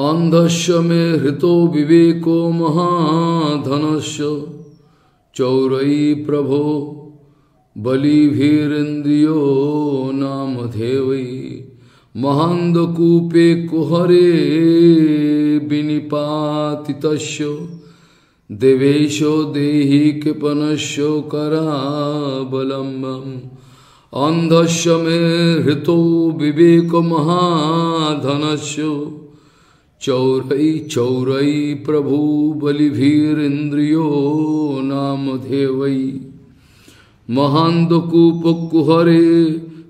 अन्धस्य मे हृतो विवेको महाधनस्य। चौरै प्रभो, बलिभिरिन्द्रियो नामधेवै महान्दकूपे कुहरे विनिपातितस्य। देवेशो देहि कृपणस्य करावलम्बम् अन्धस्य मे हृतो विवेकमहाधनस्य चौरै चौरै प्रभु बलिभिरिन्द्रियो नामधेवै महान्दकूपकुहरे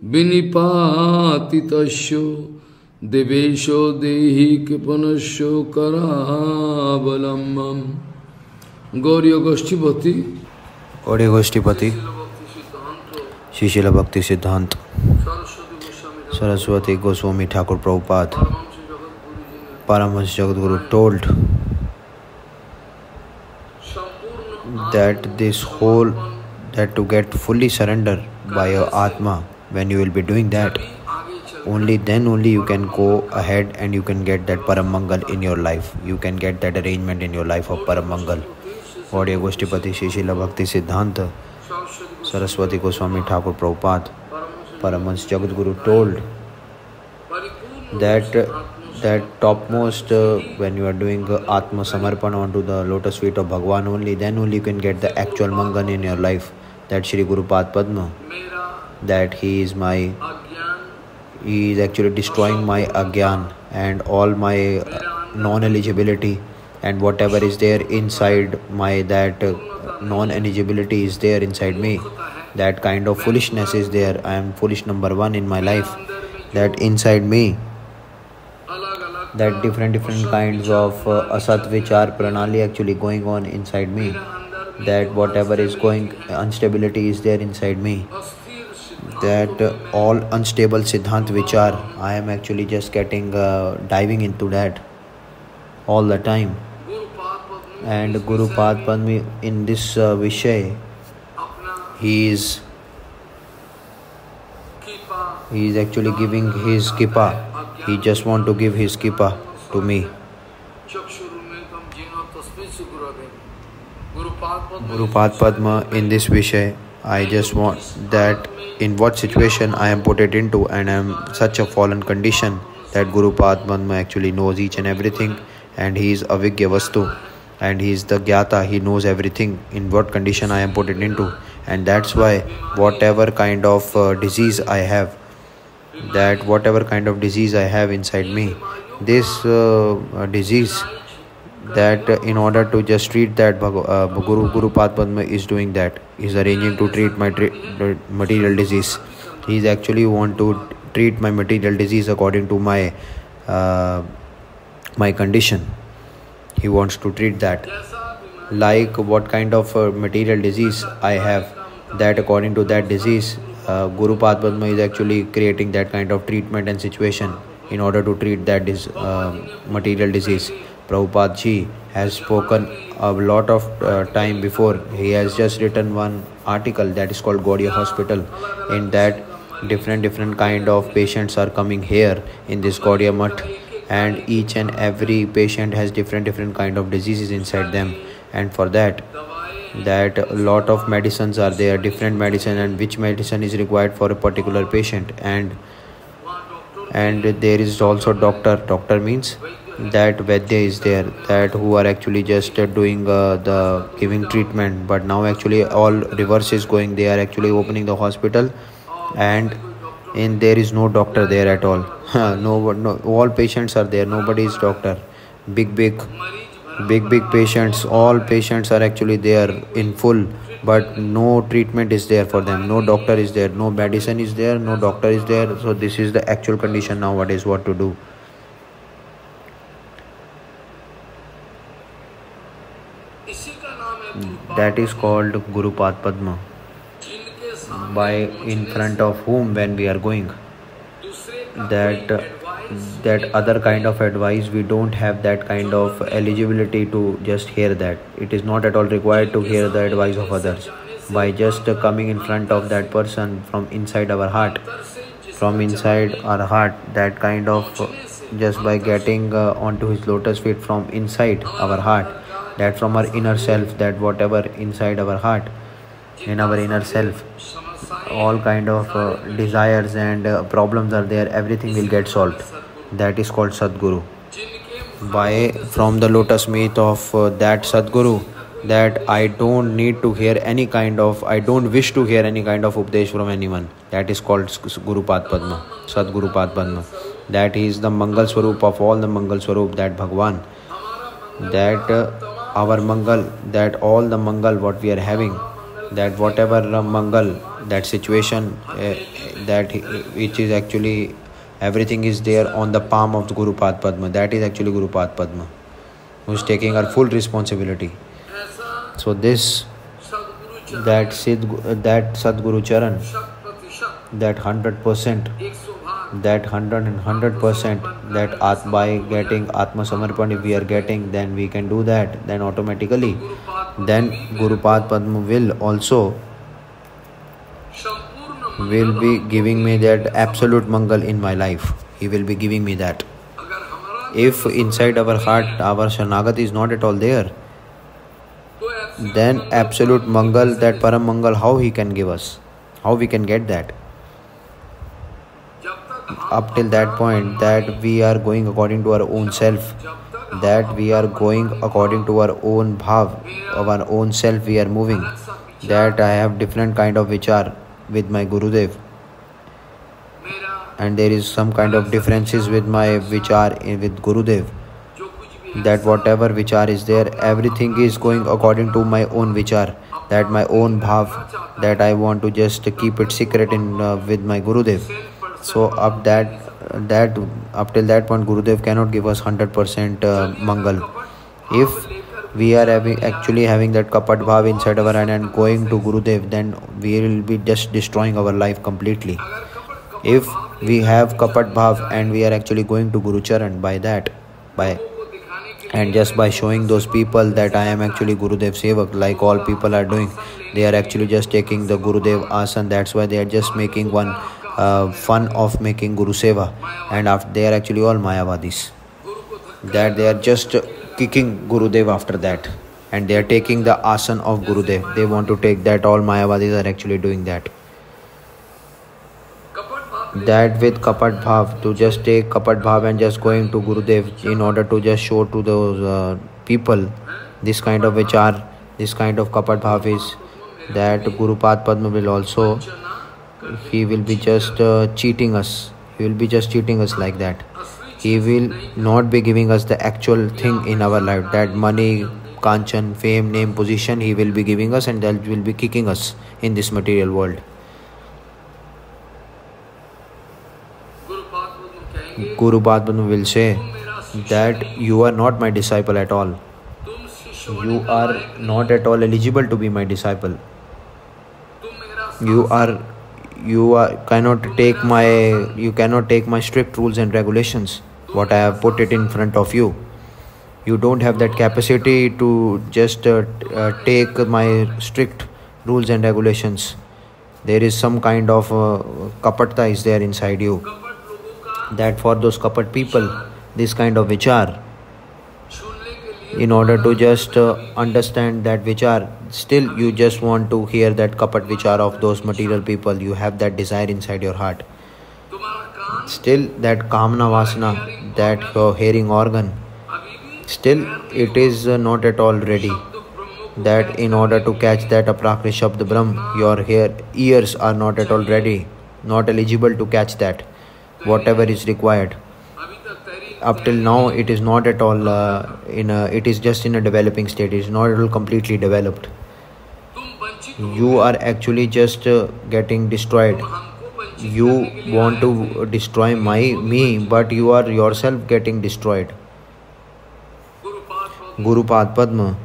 विनिपातितस्य देवेशो देहि कृपणस्य करावलम्बम्। गौरी गोष्ठीपति। गौड़ी गोष्ठीपति। शिशिल Bhakti Siddhanta. Saraswati Goswami Thakur Prabhupada. Paramahansa Jagadguru told that this whole that to get fully surrender by your atma when you will be doing that only then only you can go ahead and you can get that paramangal in your life you can get that arrangement in your life of paramangal Gaudiya Goshtipati Shishila Bhakti Siddhanta Saraswati Goswami Thakur Prabhupada Paramahansa Jagadguru told that that topmost uh, when you are doing uh, atma samarpana onto the lotus feet of bhagwan only then only you can get the actual mangal in your life. That shri guru pad padma that he is my he is actually destroying my agyan and all my uh, non eligibility and whatever is there inside my that uh, non eligibility is there inside me. That kind of foolishness is there. I am foolish number 1 in my life. That inside me that different different kinds of uh, asat vichar pranali actually going on inside me. That whatever is going instability is there inside me. That uh, all unstable siddhant vichar i am actually just getting uh, diving into that all the time. And guru pad in this uh, vishay he is he is actually giving his kripa he just want to give his kripa to me. Guru pad padma in this vishay i just want that in what situation i am put it into and i am such a fallen condition that guru pad padma actually knows each and everything and he is avigya vastu and he is the gyata he knows everything in what condition i am put it into. And that's why whatever kind of uh, disease i have that whatever kind of disease I have inside me, this uh, disease, that in order to just treat that, uh, Guru Guru Padma is doing that. He's arranging to treat my material disease. He's actually want to treat my material disease according to my uh, my condition. He wants to treat that. Like what kind of uh, material disease I have, that according to that disease uh, Guru Padma is actually creating that kind of treatment and situation in order to treat that uh, material disease. Prabhupada ji has spoken a lot of uh, time before. He has just written one article that is called Gaudiya Hospital. In that, different different kind of patients are coming here in this Gaudiya Mutt, and each and every patient has different different kind of diseases inside them. And for that, that a lot of medicines are there different medicine and which medicine is required for a particular patient. And and there is also doctor. Doctor means that vaidya is there that who are actually just doing uh, the giving treatment. But now actually all reverse is going. They are actually opening the hospital and in there is no doctor there at all. No, no all patients are there. Nobody is doctor. Big big big big patients all patients are actually there in full but no treatment is there for them. No doctor is there no medicine is there no doctor is there. So this is the actual condition now what is what to do. That is called guru pad padma. By in front of whom when we are going? That that other kind of advice. We don't have that kind of eligibility to just hear that. It is not at all required to hear the advice of others. By just coming in front of that person from inside our heart from inside our heart that kind of just by getting uh, onto his lotus feet from inside our heart that from our inner self that whatever inside our heart in our inner self all kind of uh, desires and uh, problems are there everything will get solved that is called sadguru by from the lotus meet of uh, that sadguru that i don't need to hear any kind of i don't wish to hear any kind of updesh from anyone. That is called guru pad padma sadguru pad padma. That is the mangal swarup of all the mangal swarup that bhagwan. That uh, our mangal that all the mangal what we are having that whatever mangal that situation uh, that which is actually everything is there on the palm of the guru pad padma. That is actually guru pad padma who is taking our full responsibility. So this that Sid, that sadguru charan that 100% that 100 and 100% that at, by getting atma samarpan if we are getting then we can do that then automatically then guru pad padma will also will be giving me that absolute mangal in my life. He will be giving me that. If inside our heart our shanagat is not at all there then absolute mangal that param mangal how he can give us? How we can get that? Up till that point that we are going according to our own self that we are going according to our own bhav our own self we are moving that i have different kind of vichar with my gurudev. And there is some kind of differences with my vichar with gurudev that whatever vichar is there everything is going according to my own vichar that my own bhav that i want to just keep it secret in uh, with my gurudev. So up that that up till that point gurudev cannot give us 100% uh, mangal. If we are having actually having that kapat bhav inside our hand and going to gurudev then we will be just destroying our life completely if we have kapat bhav and we are actually going to guru charan by that by and just by showing those people that i am actually gurudev sevak like all people are doing they are actually just taking the gurudev asan that's why they are just making one uh, fun of making Guru Seva and after they are actually all Mayavadis. That they are just kicking Gurudev after that and they are taking the asan of Gurudev. They want to take that, all Mayavadis are actually doing that. That with Kapat Bhav, to just take Kapat Bhav and just going to Gurudev in order to just show to those uh, people this kind of vichar, this kind of Kapat Bhav is that Guru Pad Padma will also he will be just uh, cheating us he will be just cheating us like that he will not be giving us the actual thing in our life. That money kanchan fame name position he will be giving us and that will be kicking us in this material world. Guru padma will say that you are not my disciple at all. You are not at all eligible to be my disciple. You are you are, cannot take my you cannot take my strict rules and regulations what i have put it in front of you. You don't have that capacity to just uh, uh, take my strict rules and regulations. There is some kind of uh, kapatta is there inside you. That for those kapat people this kind of vichar in order to just uh, understand that vichar still you just want to hear that kapat vichar of those material people. You have that desire inside your heart still that kamna vasana that your hearing organ still it is uh, not at all ready. That in order to catch that aprakrit shabd brahm your ears are not at all ready not eligible to catch that whatever is required. Up till now it is not at all uh, in a, it is just in a developing state it is not at all completely developed. You are actually just uh, getting destroyed you want to destroy my me but you are yourself getting destroyed. Guru pad padma.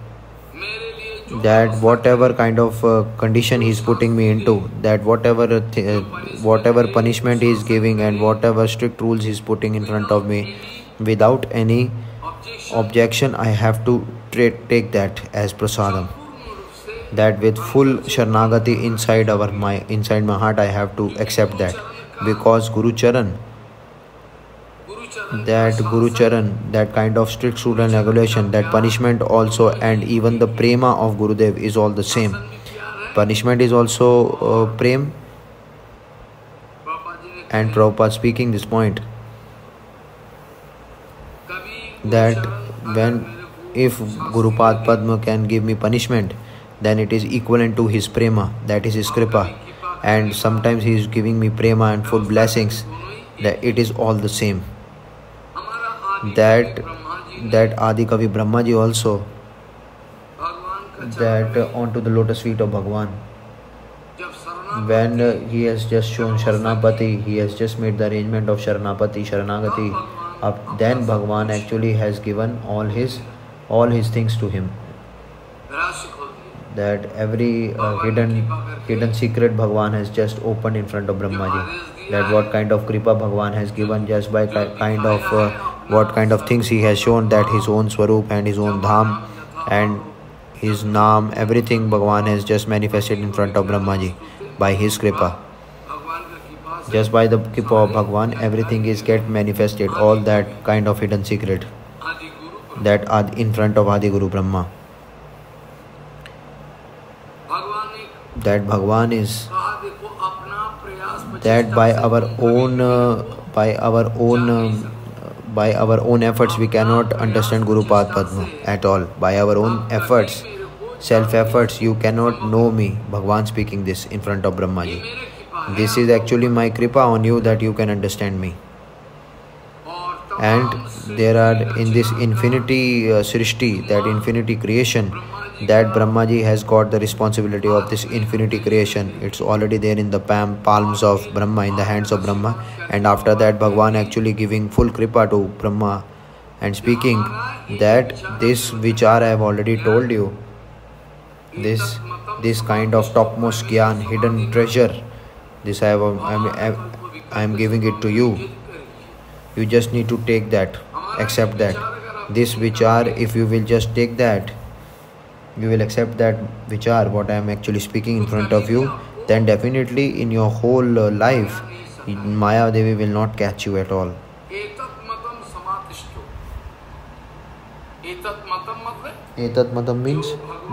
That whatever kind of uh, condition he is putting me into that whatever th- uh, whatever punishment he is giving and whatever strict rules he is putting in front of me without any objection i have to take that as prasadam that with full sharnagati inside our my inside my heart i have to accept that because guru charan that Guru Charan, that kind of strict rule and regulation, that punishment also, and even the prema of Gurudev is all the same. Punishment is also uh, prem, and Prabhupada speaking this point that when if Guru Pad Padma can give me punishment, then it is equivalent to his prema, that is his kripa. And sometimes he is giving me prema and full blessings, that it is all the same. That that Adi Kavi Brahmaji also that uh, onto the lotus feet of Bhagwan. When uh, he has just shown Sharanapati, he has just made the arrangement of Sharanapati, Sharanagati. Then Bhagwan actually has given all his all his things to him. That every uh, hidden hidden secret Bhagwan has just opened in front of Brahmaji. That what kind of kripa Bhagwan has given just by kind of uh, what kind of things he has shown that his own swarup and his own dham and his naam everything Bhagwan has just manifested in front of Brahmaji by his kripa. Just by the kripa of Bhagwan everything is get manifested all that kind of hidden secret that in front of Adi Guru Brahma. That Bhagwan is that by our own uh, by our own uh, by our own efforts we cannot understand Guru Pad Padma at all. By our own efforts, self efforts, you cannot know me. Bhagwan speaking this in front of Brahmaji. This is actually my kripa on you that you can understand me and there are in this infinity uh, srishti that infinity creation that brahmaji has got the responsibility of this infinity creation. It's already there in the palms of brahma in the hands of brahma. And after that bhagwan actually giving full kripa to brahma and speaking that this which i have already told you this this kind of topmost gyan hidden treasure this i have i am giving it to you. You just need to take that accept that. This vichar if you will just take that you will accept that vichar what i am actually speaking in front of you then definitely in your whole uh, life maya devi will not catch you at all etat matam means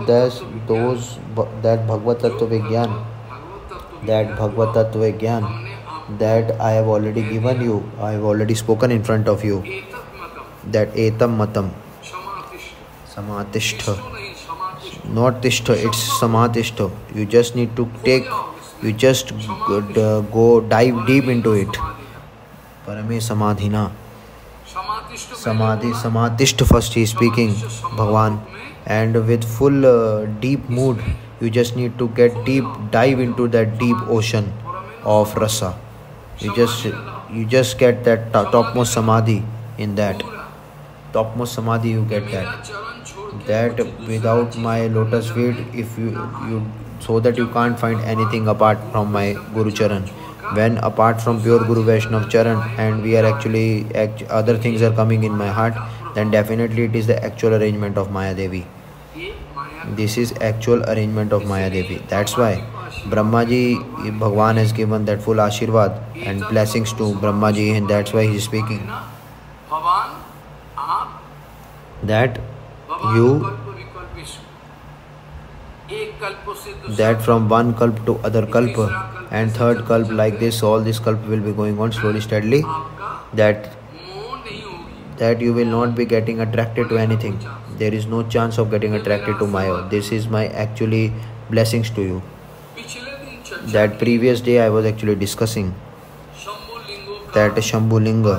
there's those that bhagavad tattva vigyan that bhagavad tattva vigyan that I have already given you, I have already spoken in front of you. That etam matam. Samatishta. Not tishta, it's samatishta. You just need to take, you just go, go dive deep into it. Parame samadhina. Samadhi, samatishta first he is speaking, Bhagwan. And with full uh, deep mood, you just need to get deep, dive into that deep ocean of rasa you just you just get that topmost samadhi in that topmost samadhi you get that that without my lotus feet if you you so that you can't find anything apart from my guru charan. When apart from pure guru vaishnav charan and we are actually other things are coming in my heart then definitely it is the actual arrangement of maya devi. This is actual arrangement of maya devi. That's why Brahmaji, Bhagwan has given that full Ashirwad and blessings to Brahmaji, and that's why he is speaking. That you that from one kalp to other kalpa and third kalp like this all this kalp will be going on slowly steadily that that you will not be getting attracted to anything. There is no chance of getting attracted to maya this is my actually blessings to you. That previous day I was actually discussing that Shambhulinga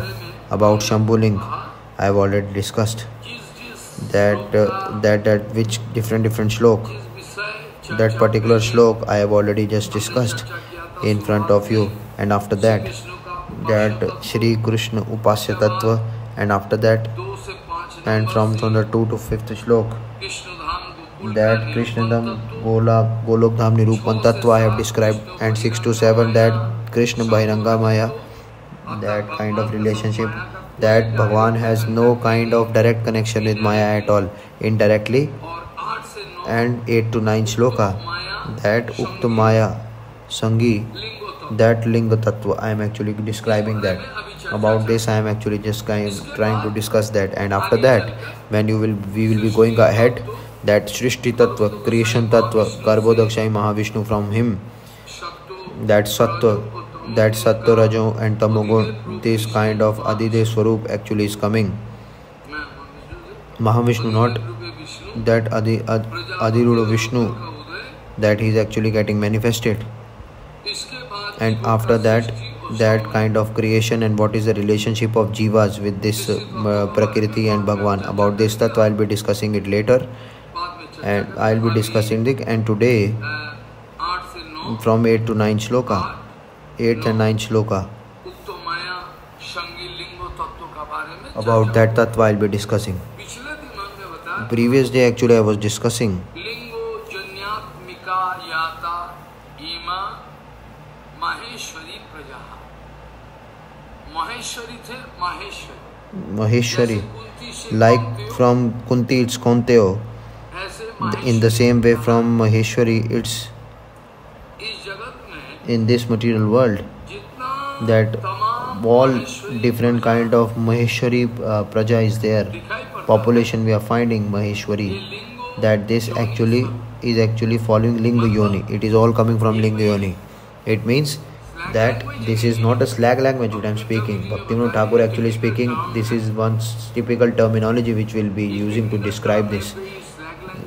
about Shambhuling I have already discussed that uh, that that which different different shlok that particular shlok I have already just discussed in front of you. And after that that Shri Krishna Upasya Tattva and after that and from from the 2 to 5th shlok that Krishnadam Gola Golok Dham Nirupan Tattva I have described and 6 to 7 that Krishna Bahiranga Maya that kind of relationship that Bhagwan has no kind of direct connection with Maya at all indirectly and 8 to 9 shloka that Ukta Maya Sangi that Linga Tattva. I am actually describing that. About this i am actually just kind trying to discuss that. And after that when you will we will be going ahead that srishti tattva creation tattva garbhodakshai mahavishnu from him that sattva that sattva rajo and tamogun this kind of adidev swarup actually is coming. Mahavishnu not that adi Ad, adiruda vishnu that he is actually getting manifested. And after that that kind of creation and what is the relationship of jivas with this uh, prakriti and bhagwan about this that i'll be discussing it later. And i'll be discussing it and today from 8 to 9 shloka 8th and 9th shloka. about that tattva i'll be discussing. previous day actually i was discussing. Maheshwari, like from Kunti it's Kaunteya. In the same way from Maheshwari it's in this material world that all different kind of Maheshwari uh, Praja is there. Population we are finding Maheshwari that this actually is actually following Linga Yoni. It is all coming from Linga Yoni. It means that this is not a slag language which I am speaking. Bhaktivinoda Thakur actually speaking, this is one typical terminology which we'll be using to describe this.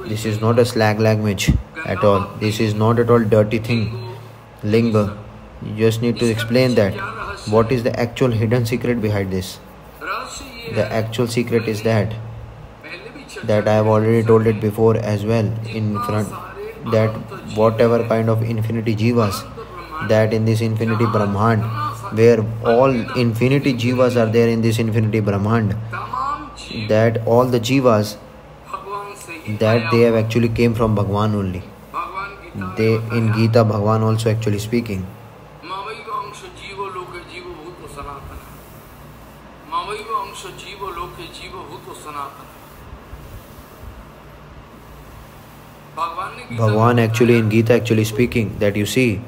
This is not a slag language at all. This is not at all dirty thing. Linga. You just need to explain that. What is the actual hidden secret behind this? The actual secret is that that I have already told it before as well in front that whatever kind of infinity jivas that in this infinity Brahmand, where all infinity jivas are there in this infinity Brahmand, that all the jivas that they have actually came from Bhagwan only. They in Gita Bhagwan also actually speaking. Bhagwan actually in Gita actually speaking that you see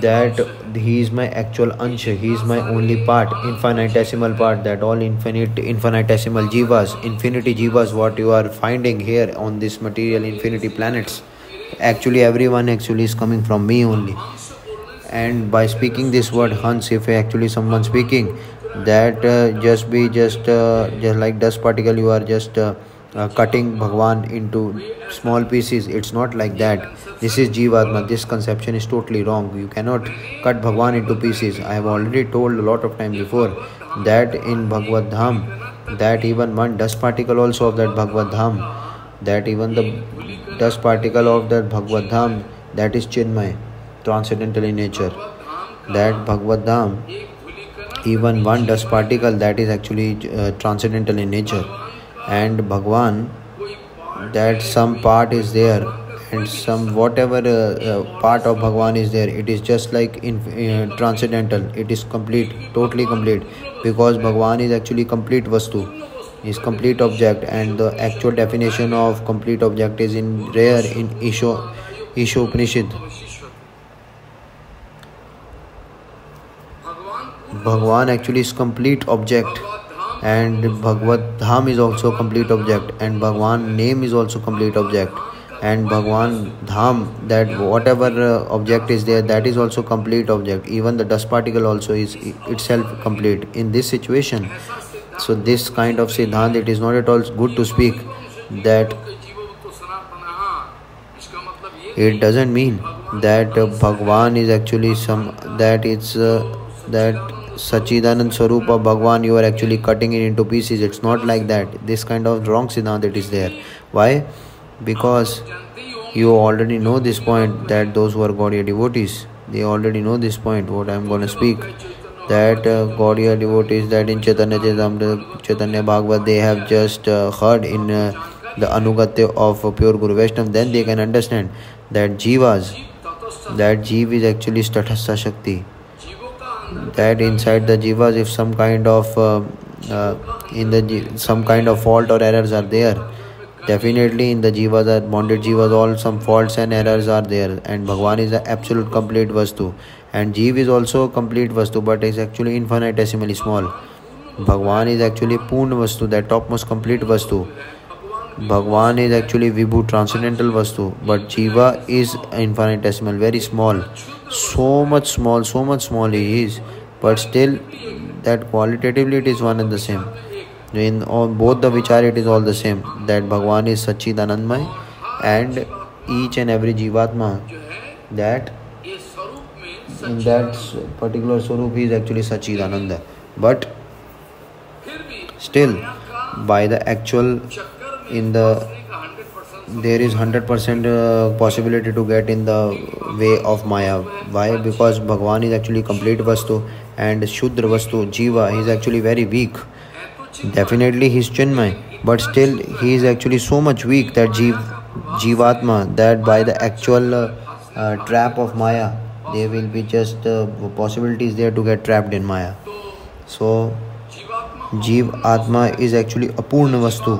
that he is my actual ansha he is my only part infinitesimal part that all infinite infinitesimal jivas infinity jivas what you are finding here on this material infinity planets actually everyone actually is coming from me only and by speaking this word hans if actually someone speaking that uh, just be just uh, just like dust particle you are just uh, uh, cutting Bhagwan into small pieces. It's not like that. This is Jivatma. This conception is totally wrong. You cannot cut Bhagwan into pieces. I have already told a lot of time before that in Bhagavad Dham, that even one dust particle also of that Bhagavad Dham, that even the dust particle of that Bhagavad Dham, that is Chinmay, transcendental in nature. That Bhagavad Dham, even one dust particle, that is actually uh, transcendental in nature. And Bhagwan that some part is there and some whatever uh, uh, part of Bhagwan is there it is just like in uh, transcendental. It is complete totally complete because Bhagwan is actually complete vastu is complete object and the actual definition of complete object is in rare in Isho Isho Upanishad Bhagwan actually is complete object and Bhagavad Dham is also complete object and Bhagwan name is also complete object and Bhagwan Dham that whatever uh, object is there that is also complete object. Even the dust particle also is itself complete. In this situation so this kind of siddhant it is not at all good to speak that it doesn't mean that Bhagwan is actually some that it's uh, that Sachidanand Swarupa Bhagwan, you are actually cutting it into pieces. It's not like that. This kind of wrong Siddhant it is there. Why? Because you already know this point that those who are Gaudiya devotees, they already know this point, what I am going to speak. That uh, Gaudiya devotees that in Chaitanya Charitamrita, Chaitanya Bhagavad, they have just uh, heard in uh, the Anugatya of pure Guru Vaishnava, then they can understand that Jivas, that Jeev is actually Tathastha Shakti. That inside the jivas if some kind of uh, uh, in the some kind of fault or errors are there definitely in the jivas are bonded jivas all some faults and errors are there and bhagwan is the absolute complete vastu and jiva is also complete vastu but is actually infinitesimal small Bhagwan is actually purna vastu that top most complete vastu Bhagwan is actually vibhu transcendental vastu but jiva is infinitesimal very small so much small so much small he is but still that qualitatively it is one and the same in both the vichar it is all the same that Bhagwan is sachchid anandamay and each and every jivatma that in that particular Swarup he is actually Sachidananda. But still by the actual in the there is 100% uh, possibility to get in the way of maya. Why? Because bhagwan is actually complete vastu and shudra vastu jiva he is actually very weak. Definitely he is chinmay but still he is actually so much weak that jiv jivatma that by the actual uh, uh, trap of maya there will be just uh, possibilities there to get trapped in maya so jiv atma is actually a purna vastu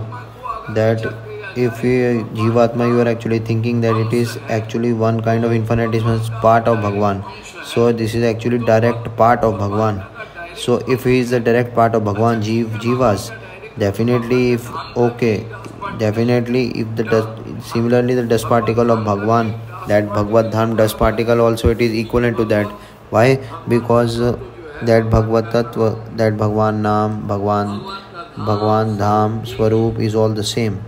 that if you, Jivatma you are actually thinking that it is actually one kind of infinitesimal part of Bhagwan. So this is actually direct part of Bhagwan. So if he is the direct part of Bhagwan, Jiv, Jivas, definitely if okay, definitely if the dust, similarly the dust particle of Bhagwan, that Bhagavad Dham dust particle also it is equivalent to that. Why? Because that Bhagavad Tattva, that Bhagwan Nam, Bhagwan Bhagwan Dham Swarup is all the same.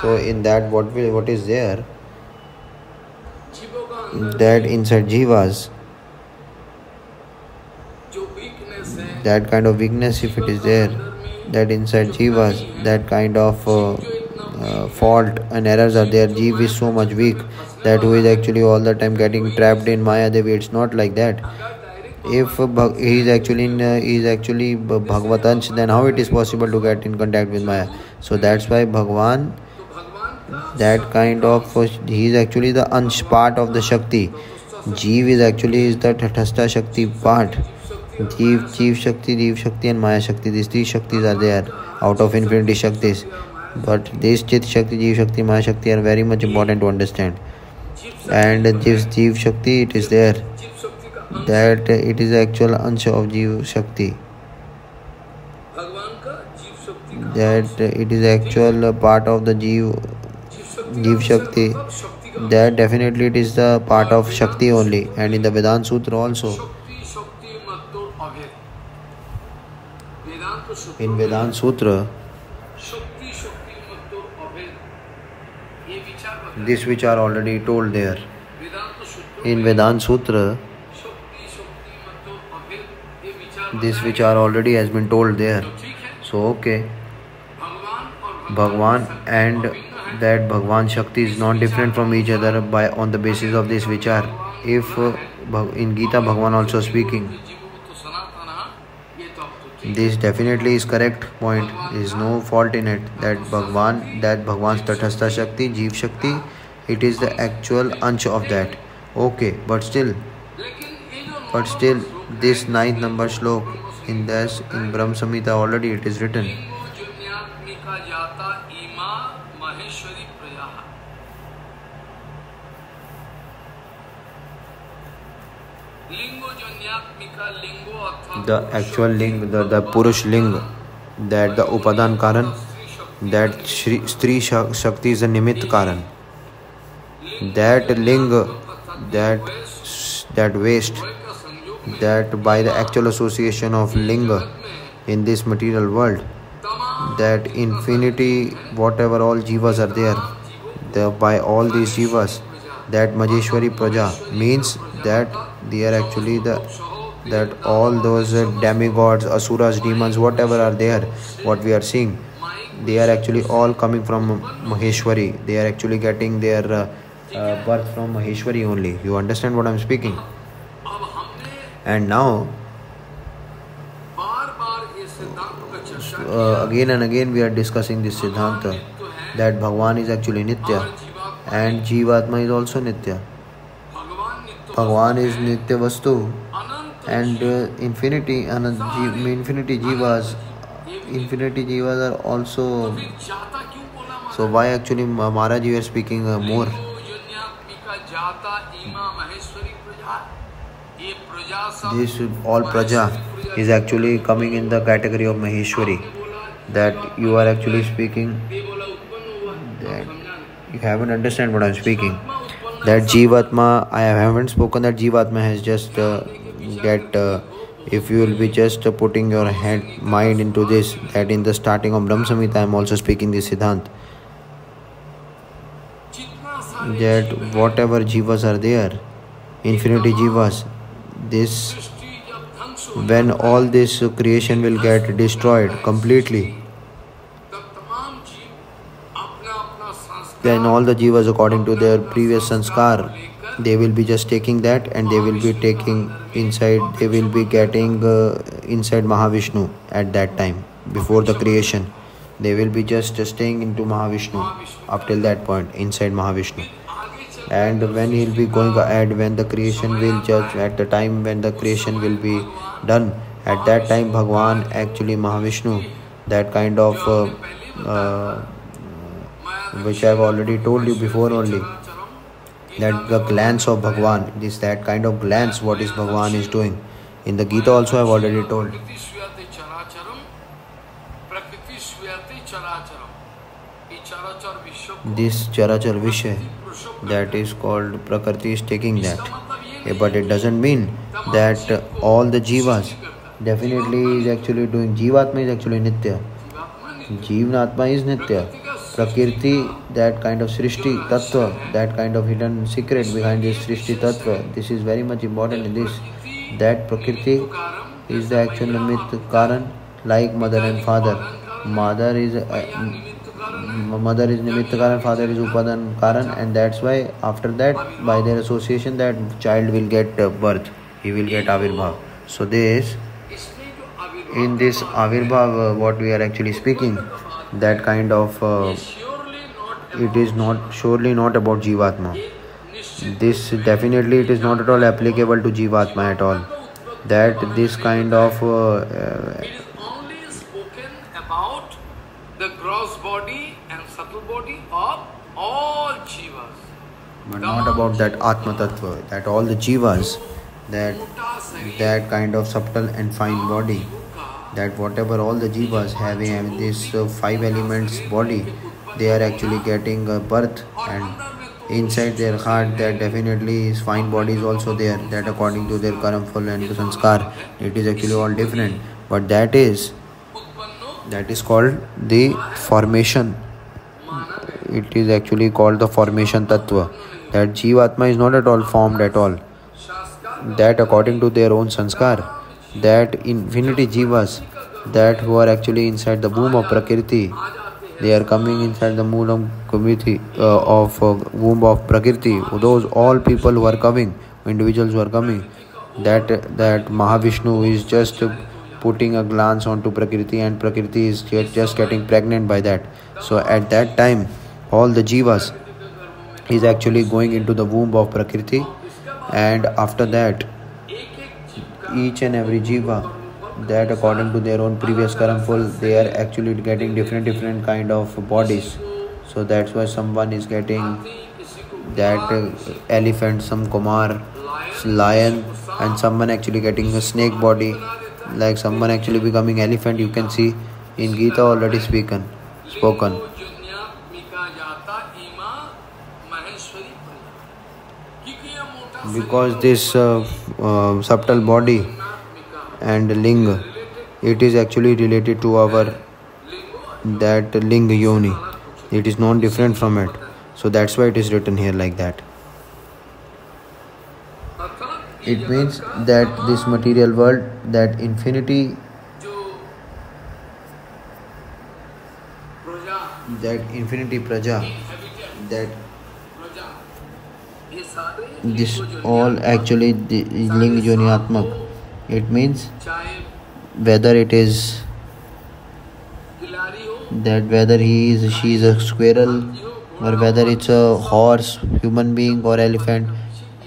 So in that what will what is there? That inside jivas that kind of weakness if it is there that inside jivas that kind of uh, uh, fault and errors are there jiva is so much weak that who is actually all the time getting trapped in maya devi it's not like that if he is actually in, uh, he is actually Bhagavatansh, then how it is possible to get in contact with Maya? So that's why Bhagwan, that kind of he is actually the ansh part of the Shakti. Jeev is actually is the Tathastha Shakti part. Jeev, Jeev Shakti, Jeev Shakti, and Maya Shakti. These three Shaktis are there out of infinity Shaktis. But these Chit Shakti, Jeev Shakti, Maya Shakti are very much important to understand. And Jeev, Jeev Shakti, it is there that it is actual ansh of Jeev Shakti. That it is actual part of the Jeev, Jeev Shakti. That definitely it is the part of Shakti only. And in the Vedanta Sutra also. In Vedanta Sutra, this which are already told there. In Vedanta Sutra, this which are already has been told there so okay bhagwan and that bhagwan shakti is not different from each other by on the basis of this which are if uh, in gita bhagwan also speaking this definitely is correct point there is no fault in it that bhagwan that bhagwan's tathastha shakti jeev shakti it is the actual ansh of that okay but still but still this ninth number slok in this in Brahm Samhita already it is written. The actual ling, the, the Purush ling, that the Upadan Karan, that Shri, Stri Shakti is a Nimit Karan. That ling, that, that waste, that by the actual association of linga in this material world that infinity whatever all jivas are there the, by all these jivas that maheshwari praja means that they are actually the that all those demigods asuras demons whatever are there what we are seeing they are actually all coming from maheshwari. They are actually getting their uh, uh, birth from maheshwari only. You understand what i'm speaking? And now uh, again and again we are discussing this siddhanta that bhagwan is actually nitya and jivatma is also nitya. Bhagwan is nitya vastu and uh, infinity and uh, infinity jivas infinity jivas are also so why actually Maharaj you are speaking uh, more? This all praja is actually coming in the category of maheshwari that you are actually speaking that you haven't understand what i'm speaking. That jivatma i haven't spoken that jivatma has just uh, get uh, if you will be just putting your head mind into this that in the starting of Brahm Samhita I am also speaking this Siddhant. That whatever jivas are there infinity jivas this when all this creation will get destroyed completely then all the jivas according to their previous sanskar they will be just taking that and they will be taking inside they will be getting uh, inside mahavishnu at that time before the creation. They will be just staying into mahavishnu up till that point inside mahavishnu. And when he will be going ahead when the creation will judge at the time when the creation will be done at that time bhagwan actually mahavishnu that kind of uh, uh, which i have already told you before only that the glance of Bhagwan is that kind of glance what is Bhagwan is doing. In the Gita also I have already told. This Charachar Vishay that is called Prakriti is taking that. Eh, but it doesn't mean that all the Jivas definitely is actually doing. Jivatma is actually Nitya. Jivanatma is Nitya. Prakriti that kind of srishti, tattva that kind of hidden secret behind this srishti, tattva this is very much important in this that prakriti is the actual nimitta karan like mother and father mother is mother is nimitta karan father is upadan karan and that's why after that by their association that child will get birth he will get avirbhav so this in this avirbhav what we are actually speaking that kind of uh, it is not surely not about jivatma this definitely it is not at all applicable to jivatma at all. That this kind of uh, uh, about the gross body and subtle body of all jivas but not about that atma tattva that all the jivas that that kind of subtle and fine body that whatever all the jivas having this uh, five elements body they are actually getting a birth. And inside their heart that definitely is fine body is also there that according to their karamful and sanskar it is actually all different. But that is that is called the formation. It is actually called the formation tattva. That jivatma is not at all formed at all. That according to their own sanskar that infinity jivas that who are actually inside the womb of prakriti they are coming inside the uh, of uh, womb of prakriti. Those all people who are coming individuals who are coming that that mahavishnu is just putting a glance onto prakriti and prakriti is just getting pregnant by that. So at that time all the jivas is actually going into the womb of prakriti and after that each and every jiva that according to their own previous karamful they are actually getting different different kind of bodies. So that's why someone is getting that uh, elephant some kumar lion and someone actually getting a snake body. Like someone actually becoming elephant you can see in gita already spoken spoken because this uh, uh, subtle body and ling it is actually related to our that ling yoni. It is non different from it. So that's why it is written here like that. It means that this material world that infinity that infinity praja that this all actually ling yoni atmak it means whether it is that whether he is she is a squirrel or whether it's a horse human being or elephant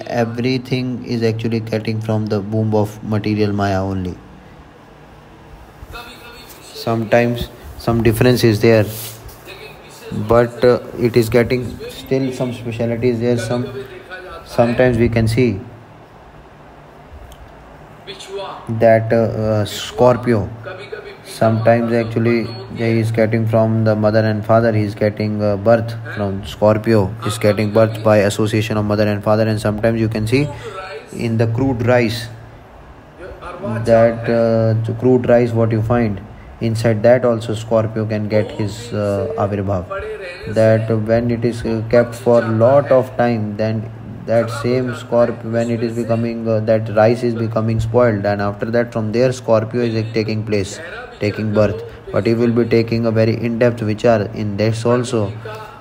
everything is actually getting from the womb of material maya only. Sometimes some difference is there but uh, it is getting still some speciality is there some sometimes we can see that uh, uh, Scorpio. Sometimes actually he is getting from the mother and father he is getting uh, birth from Scorpio. He is getting birth by association of mother and father and sometimes you can see in the crude rice that uh, crude rice what you find. Inside that also Scorpio can get his uh, avirbhav that when it is uh, kept for lot of time then that same Scorpio when it is becoming uh, that rice is becoming spoiled, and after that from there Scorpio is taking place, taking birth. But he will be taking a very in-depth vichar in this also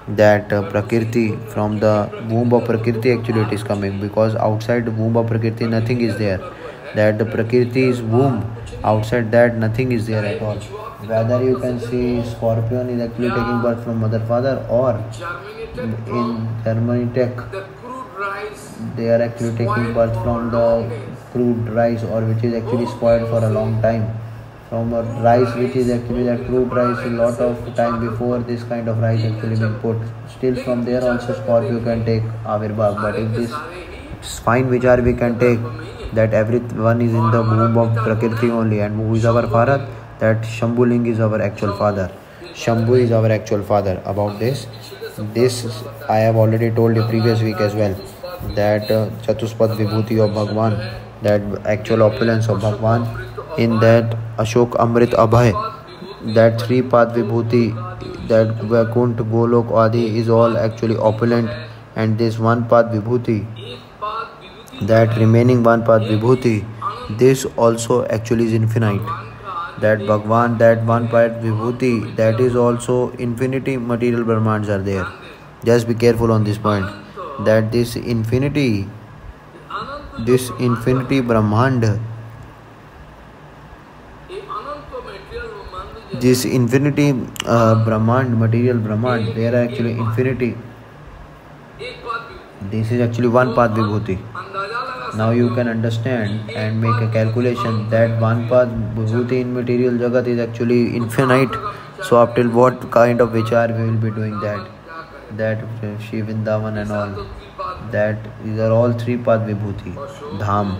that uh, prakriti from the womb of prakriti actually it is coming because outside the womb of prakriti nothing is there that the prakriti is womb outside that nothing is there at all whether you can see scorpion is actually taking birth from mother father or in germany tech they are actually taking birth from the crude rice or which is actually spoiled for a long time. From a rice which is actually that crude rice a lot of time before this kind of rice actually been put. still from there also scorpio can take avirbhav but if this fine vichar we can take that everyone is in the womb of prakriti only and who is our father? that shambhuling is our actual father. shambhu is our actual father. About this this i have already told you previous week as well that uh, Chatuspad Vibhuti of Bhagwan, that actual opulence of Bhagwan, in that Ashok Amrit Abhay, that three path Vibhuti, that Vaikunt, Golok, Adi is all actually opulent, and this one path Vibhuti, that remaining one path Vibhuti, this also actually is infinite. That Bhagwan, that one path Vibhuti, that is also infinity material Brahmands are there. Just be careful on this point. That this infinity this infinity brahmand this infinity uh, brahmand material brahmand there are actually infinity this is actually one path vibhuti now you can understand and make a calculation that one path vibhuti in material jagat is actually infinite so up till what kind of vichar we will be doing that that Shri Vindavan and all that these are all three path vibhuti dham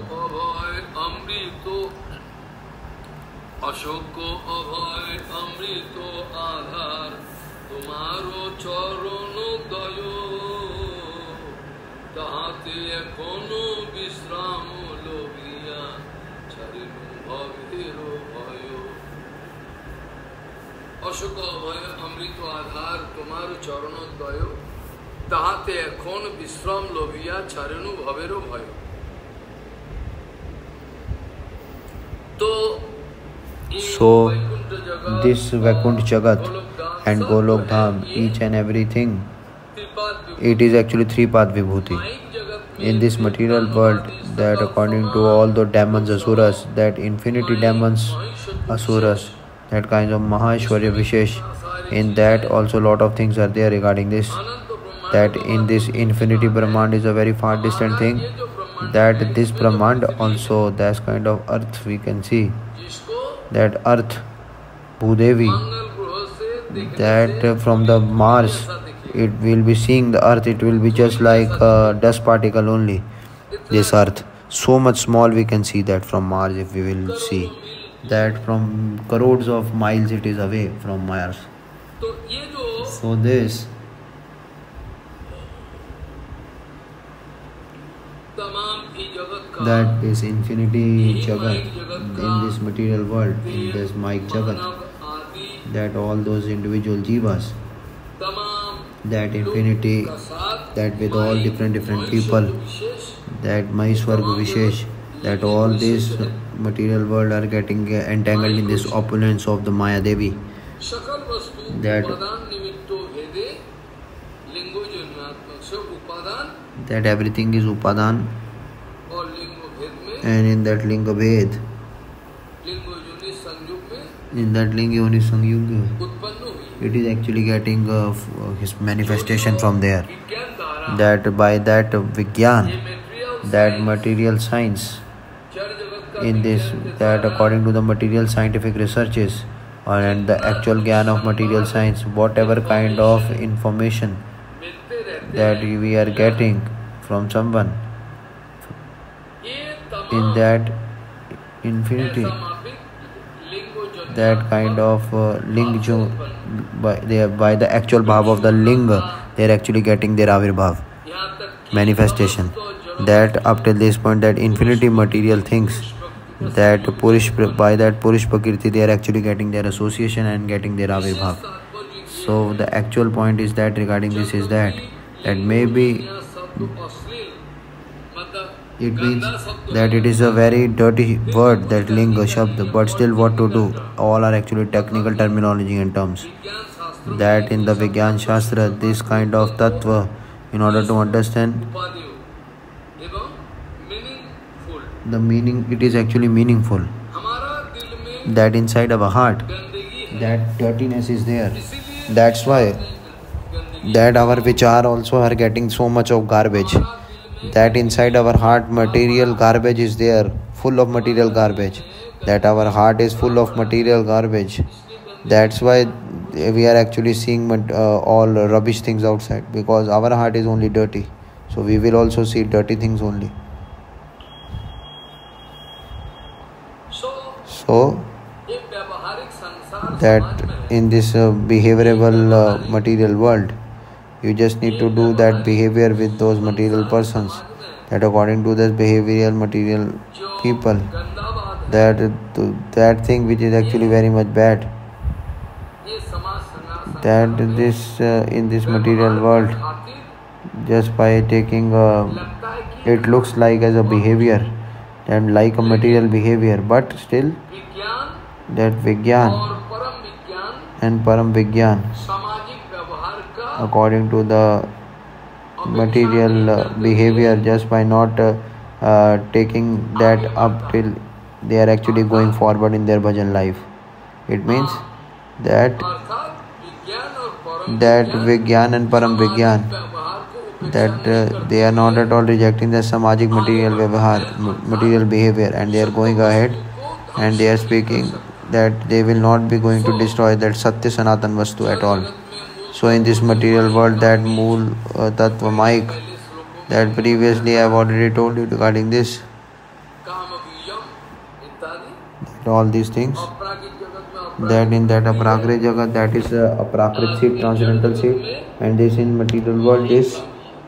Ashok অভয় অমৃত আধার তোমার চরণোদয় তাহাতে এখন বিশ্রাম লভিয়া ছাড়েনু ভবেরও ভয় তো এই So, Vaikuntha জগৎ, this Vaikunt Jagat Golokdham, and সব Golok কটাই Dham এই each and everything Tripad Vibhuti. it is actually three path vibhuti mic জগৎ in this material world that according to all the demons asuras that infinity demons asuras that kind of Mahashwarya Vishesh. In that also lot of things are there regarding this. That in this infinity Brahman is a very far distant thing. That this Brahman also that's kind of earth we can see. That earth Bhudevi that from the Mars it will be seeing the earth. It will be just like a dust particle only this earth. So much small we can see that from Mars if we will see that from crores of miles it is away from Mars. So this that is infinity jagat in this material world, in this Mike jagat, that all those individual jivas, that infinity, that with all different different people, that Mahishwarga Vishesh, that all these material world are getting entangled in this opulence of the Maya Devi. That, that everything is Upadan and in that Linga Ved. In that Linga Yoni Sangyug, it is actually getting uh, uh his manifestation from there. That by that Vigyan, that material science in this that according to the material scientific researches uh, and the actual gyan of material science whatever kind of information that we are getting from someone in that infinity that kind of uh, ling by, they, by the actual bhav of the ling they are actually getting their avirbhav manifestation. That up till this point that infinity material things that Purush by that Purush prakriti they are actually getting their association and getting their Avirbhav. So the actual point is that regarding this is that that maybe it means that it is a very dirty word that linga shabd but still what to do all are actually technical terminology and terms that in the vigyan shastra this kind of tattva in order to understand the meaning it is actually meaningful. That inside our heart that dirtiness is there. That's why that our vichar also are getting so much of garbage. That inside our heart material garbage is there full of material garbage. That our heart is full of material garbage. That's why we are actually seeing uh, all rubbish things outside because our heart is only dirty. So we will also see dirty things only. so that in this uh, behavioral uh, material world you just need to do that behavior with those material persons. That according to this behavioral material people that that thing which is actually very much bad. That this uh, in this material world just by taking uh, it looks like as a behavior. And like a material behavior but still that vigyan and param vigyan according to the material uh, behavior just by not uh, uh, taking that up till they are actually going forward in their bhajan life. It means that that vigyan and param vigyan that uh, they are not at all rejecting the samajik material, material behavior and they are going ahead and they are speaking that they will not be going to destroy that Satya Sanatan Vastu at all. So in this material world that Mool uh, Tattva that previously I have already told you regarding this that all these things that in that aprakrit jagat that is a aprakrit seat transcendental seat and this in material world is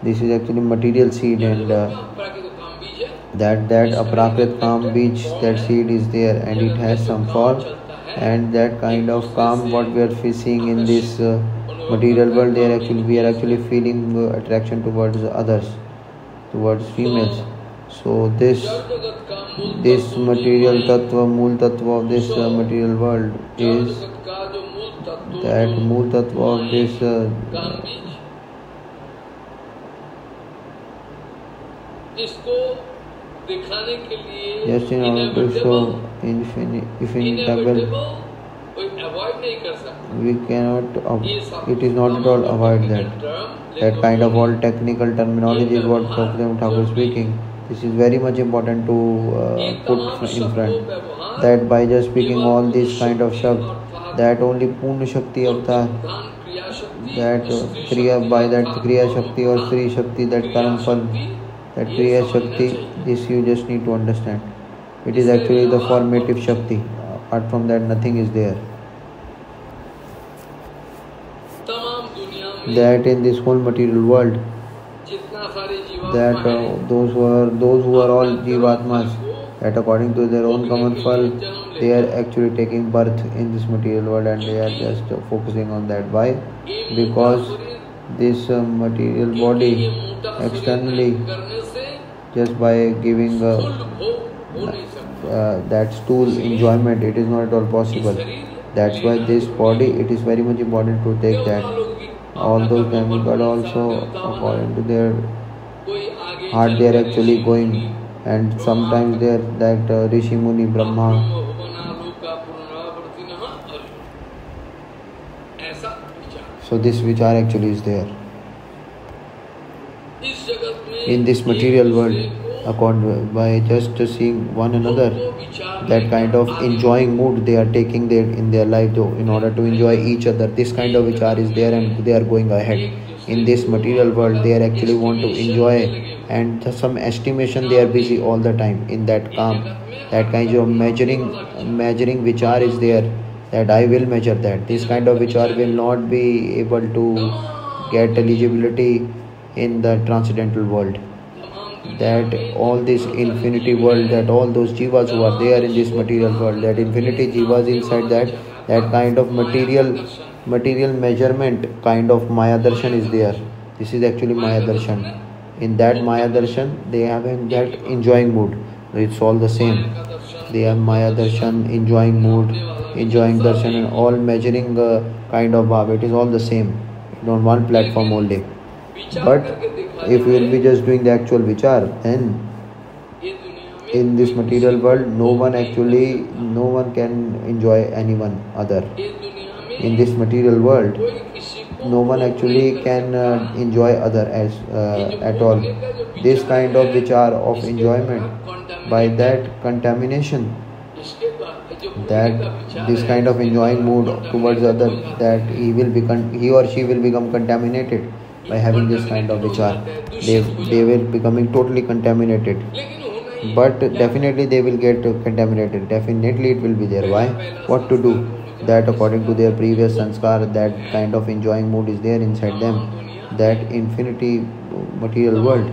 this is actually material seed and uh, that that aprakrit kaam beej that seed is there and it has some form and that kind of calm what we are facing in this uh, material world there actually we are actually feeling uh, attraction towards others towards females. So this this material tattva mool tattva of this uh, material world is that mool tattva of this uh, दिखाने के लिए just in order to show infini- infinitable we cannot it is not at all avoid that that kind of all technical terminology is what Prabhupada Thakur speaking. This is very much important to uh, put in front. That by just speaking all these kind of shabd, that only Purna Shakti avatar, दान क्रिया शक्ति that uh, Kriya by that Kriya Shakti or Sri Shakti, that Karam Phal, that Kriya Shakti, this you just need to understand. It is actually the formative Shakti. Apart from that, nothing is there. That in this whole material world, that uh, those who are those who are all jivatmas, that according to their own karam phal, they are actually taking birth in this material world, and they are just uh, focusing on that. Why? Because this uh, material body externally just by giving a, uh, that stool enjoyment it is not at all possible. that's why this body it is very much important to take that. All those chemical also according to their heart they are actually going. And sometimes they are that uh, rishi muni brahma. So this vichar actually is there in this material world by just seeing one another that kind of enjoying mood they are taking in their life though in order to enjoy each other. This kind of vichar is there and they are going ahead. In this material world they are actually want to enjoy and some estimation they are busy all the time in that calm. That kind of measuring measuring vichar is there that i will measure that. This kind of vichar will not be able to get eligibility in the transcendental world. That all this infinity world that all those jivas who are there in this material world that infinity jivas inside that that kind of material material measurement kind of maya darshan is there. This is actually maya darshan. In that maya darshan they have in that enjoying mood. It's all the same. They have maya darshan enjoying mood enjoying darshan and all measuring uh, kind of bhav. It is all the same. On one platform only but if we will be just doing the actual vichar then in this material world no one actually no one can enjoy anyone other. In this material world no one actually can uh, enjoy other as uh, at all. This kind of vichar of enjoyment by that contamination that this kind of enjoying mood towards other that he will become he or she will become contaminated by having this kind of vichar they they will becoming totally contaminated. But definitely they will get contaminated. Definitely it will be there. Why? What to do? That according to their previous sanskar that kind of enjoying mood is there inside them. That infinity material world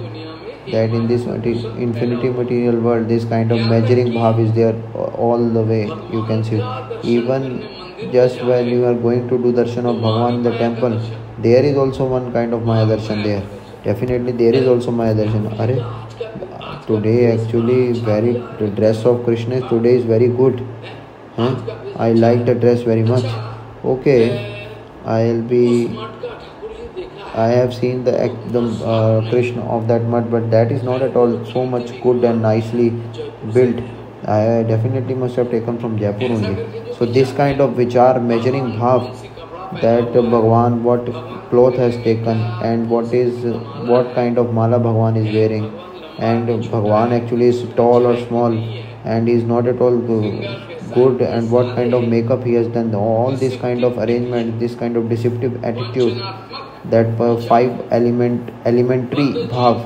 that in this infinity material world this kind of measuring bhav is there all the way you can see. Even just when you are going to do darshan of bhagwan in the temple there is also one kind of Maya Darshan there. Definitely there is also Maya Darshan. Are today actually very the dress of Krishna today is very good. Huh? I like the dress very much. Okay, I'll be. I have seen the the uh, Krishna of that mud, but that is not at all so much good and nicely built. I definitely must have taken from Jaipur only. So this kind of vichar measuring bhav that Bhagwan what cloth has taken and what is what kind of mala Bhagwan is wearing. And Bhagwan actually is tall or small and is not at all good and what kind of makeup he has done. All this kind of arrangement this kind of deceptive attitude that five element elementary bhav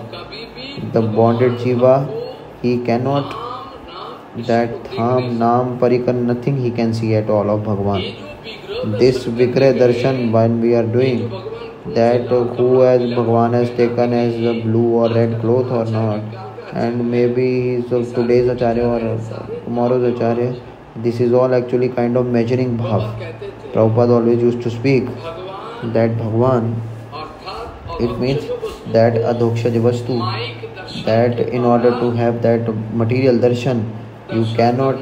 the bonded jiva he cannot that dham nam parikar nothing he can see at all of bhagwan this Vigrah Darshan when we are doing that who has Bhagwan has taken as a blue or red cloth or not and maybe of today's Acharya or tomorrow's Acharya this is all actually kind of measuring bhav Prabhupada always used to speak that Bhagwan it means that adhoksha vastu that in order to have that material darshan you cannot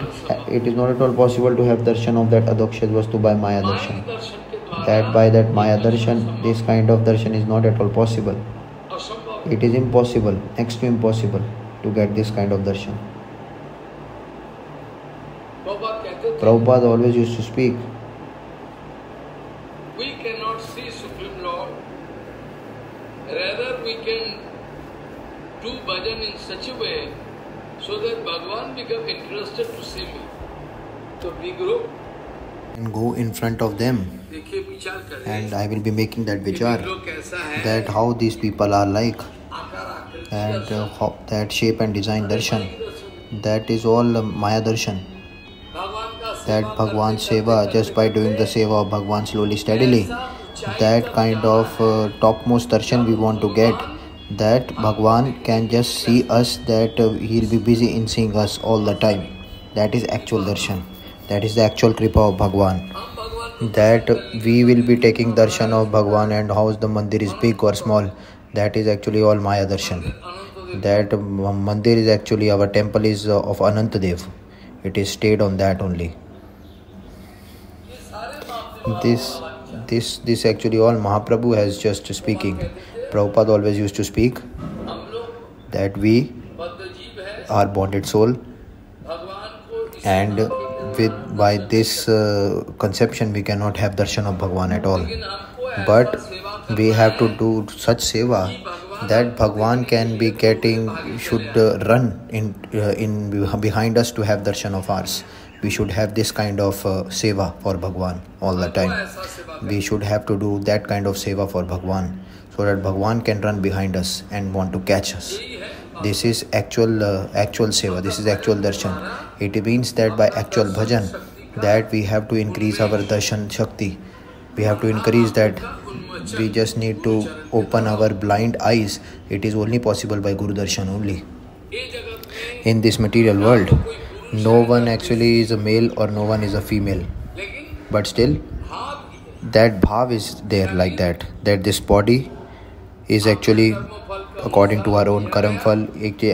it is not at all possible to have darshan of that adhoksha vastu by maya darshan. That by that maya darshan this kind of darshan is not at all possible. It is impossible next to impossible to get this kind of darshan. Prabhupada always used to speak we cannot see Supreme Lord. Rather we can do bhajan in such a way so that Bhagwan become interested to see me. So we grow. And go in front of them. And I will be making that vichar. That how these people are like. And uh, how, that shape and design darshan. That is all uh, Maya darshan. That Bhagwan seva, just by doing the seva of Bhagwan slowly, steadily. That kind of uh, topmost darshan we want to get that Bhagwan can just see us that uh, he'll be busy in seeing us all the time. That is actual darshan. That is the actual kripa of Bhagwan. That we will be taking darshan of Bhagwan and how the mandir is big or small that is actually all Maya darshan. That mandir is actually our temple is uh, of Anantadev it is stayed on that only. This this this actually all Mahaprabhu has just speaking Prabhupada always used to speak that we are bonded soul and with by this uh, conception we cannot have darshan of Bhagwan at all but we have to do such seva that Bhagwan can be getting should uh, run in uh, in behind us to have darshan of ours. We should have this kind of uh, seva for Bhagwan all the time. We should have to do that kind of seva for Bhagwan so that Bhagwan can run behind us and want to catch us. This is actual uh, actual seva. This is actual darshan. It means that by actual bhajan, that we have to increase our darshan shakti. We have to increase that we just need to open our blind eyes it is only possible by guru darshan only in this material world no one actually is a male or no one is a female but still that bhav is there like that that this body is actually according to our own karam phal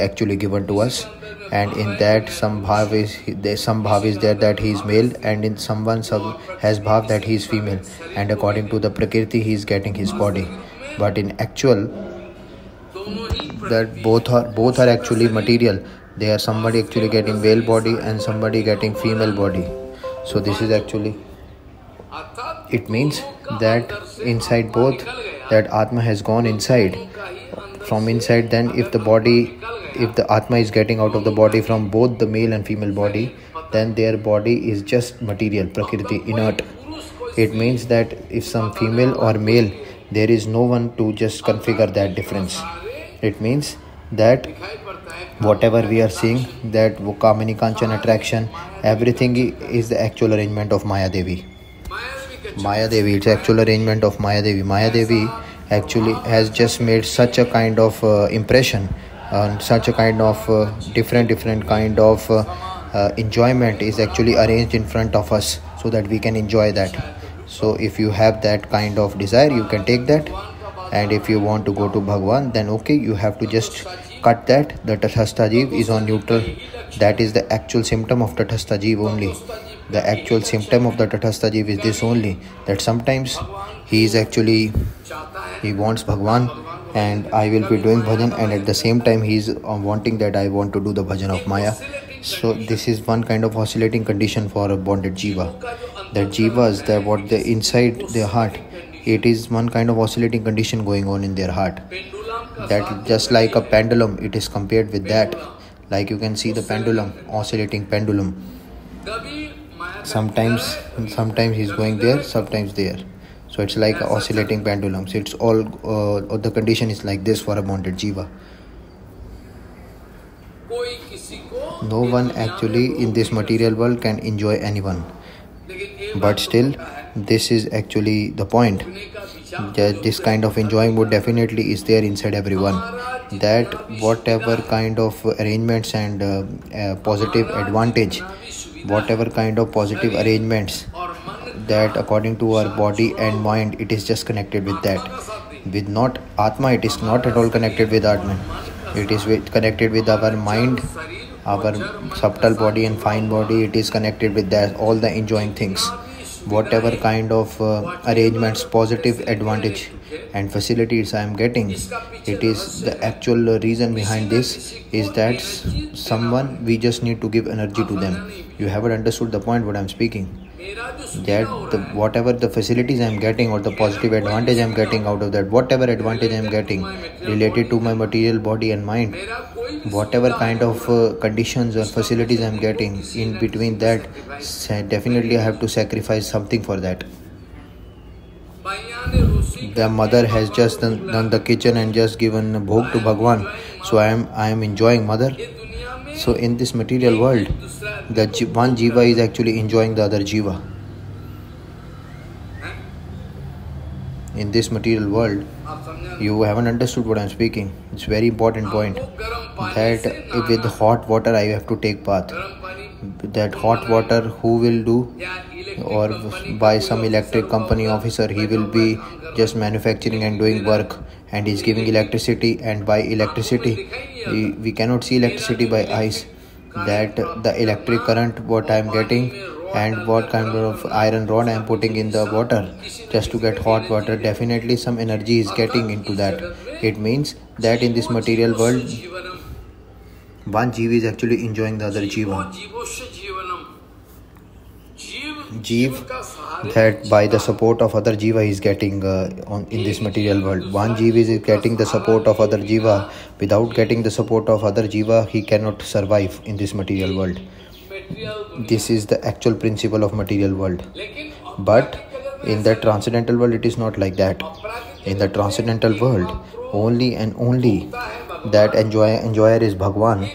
actually given to us. And in that some bhav is there some bhav is there that he is male and in someone some has bhav that he is female. And according to the prakriti he is getting his body. But in actual that both are both are actually material. They are somebody actually getting male body and somebody getting female body. So this is actually it means that inside both that atma has gone inside. From inside then if the body if the atma is getting out of the body from both the male and female body then their body is just material prakriti inert. It means that if some female or male there is no one to just configure that difference. It means that whatever we are seeing that Kamini Kanchan attraction everything is the actual arrangement of Maya Devi Maya Devi it's actual arrangement of Maya Devi Maya Devi actually has just made such a kind of uh, impression and such a kind of uh, different different kind of uh, uh, enjoyment is actually arranged in front of us so that we can enjoy that. So if you have that kind of desire you can take that. And if you want to go to bhagwan then okay you have to just cut that. The tathastha jeev is on neutral. That is the actual symptom of tathastha jeev only the actual symptom of the tathastha jeev is this only that sometimes he is actually he wants bhagwan and I will be doing bhajan and at the same time he is uh, wanting that I want to do the bhajan of Maya. So this is one kind of oscillating condition for a bonded jiva. That jivas, that what the inside their heart, it is one kind of oscillating condition going on in their heart. That just like a pendulum, it is compared with that. Like you can see the pendulum, oscillating pendulum. Sometimes, sometimes he's going there, sometimes there. So it's like oscillating pendulums it's all uh, the condition is like this for a bonded jiva. no one actually in this material world can enjoy anyone. but still this is actually the point that this kind of enjoying would definitely is there inside everyone. that whatever kind of arrangements and uh, uh, positive advantage whatever kind of positive arrangements that according to our body and mind it is just connected with that. With not atma it is not at all connected with atman it is with, connected with our mind our subtle body and fine body it is connected with that all the enjoying things whatever kind of uh, arrangements positive advantage and facilities i am getting it is the actual reason behind this is that someone we just need to give energy to them. You haven't understood the point what i'm speaking that the, whatever the facilities i'm getting or the positive advantage i'm getting out of that whatever advantage i'm getting related to my material body and mind whatever kind of uh, conditions or facilities i'm getting in between that definitely i have to sacrifice something for that. The mother has just done, done the kitchen and just given bhog to bhagwan. So i am i am enjoying mother so in this material world the one jiva is actually enjoying the other jiva. In this material world you haven't understood what i'm speaking. It's very important point that with hot water i have to take bath. That hot water who will do? Or by some electric company officer he will be just manufacturing and doing work and he's giving electricity and by electricity we, we cannot see electricity by eyes that the electric current what i am getting and what kind of iron rod i am putting in the water. Just to get hot water definitely some energy is getting into that. It means that in this material world one jiva is actually enjoying the other jiva jeev that by the support of other jiva he is getting uh, on in this material world. One jiva is getting the support of other jiva without getting the support of other jiva he cannot survive in this material world. This is the actual principle of material world. But in the transcendental world it is not like that. In the transcendental world only and only that enjoy enjoyer is bhagwan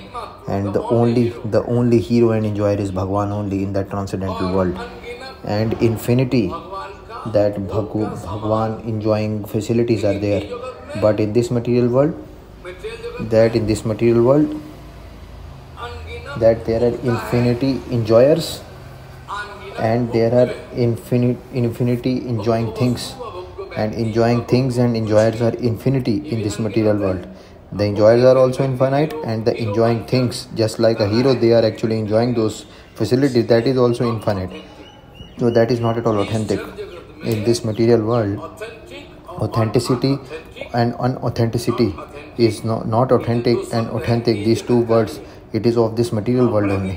and the only the only hero and enjoyer is bhagwan only in that transcendental world and infinity that bhagwan enjoying facilities are there. But in this material world that in this material world that there are infinity enjoyers and there are infinite infinity enjoying things. And enjoying things and enjoyers are infinity in this material world. The enjoyers are also infinite and the enjoying things just like a hero they are actually enjoying those facilities that is also infinite so that is not at all authentic in this material world authenticity and unauthenticity is not, not authentic and authentic these two words it is of this material world only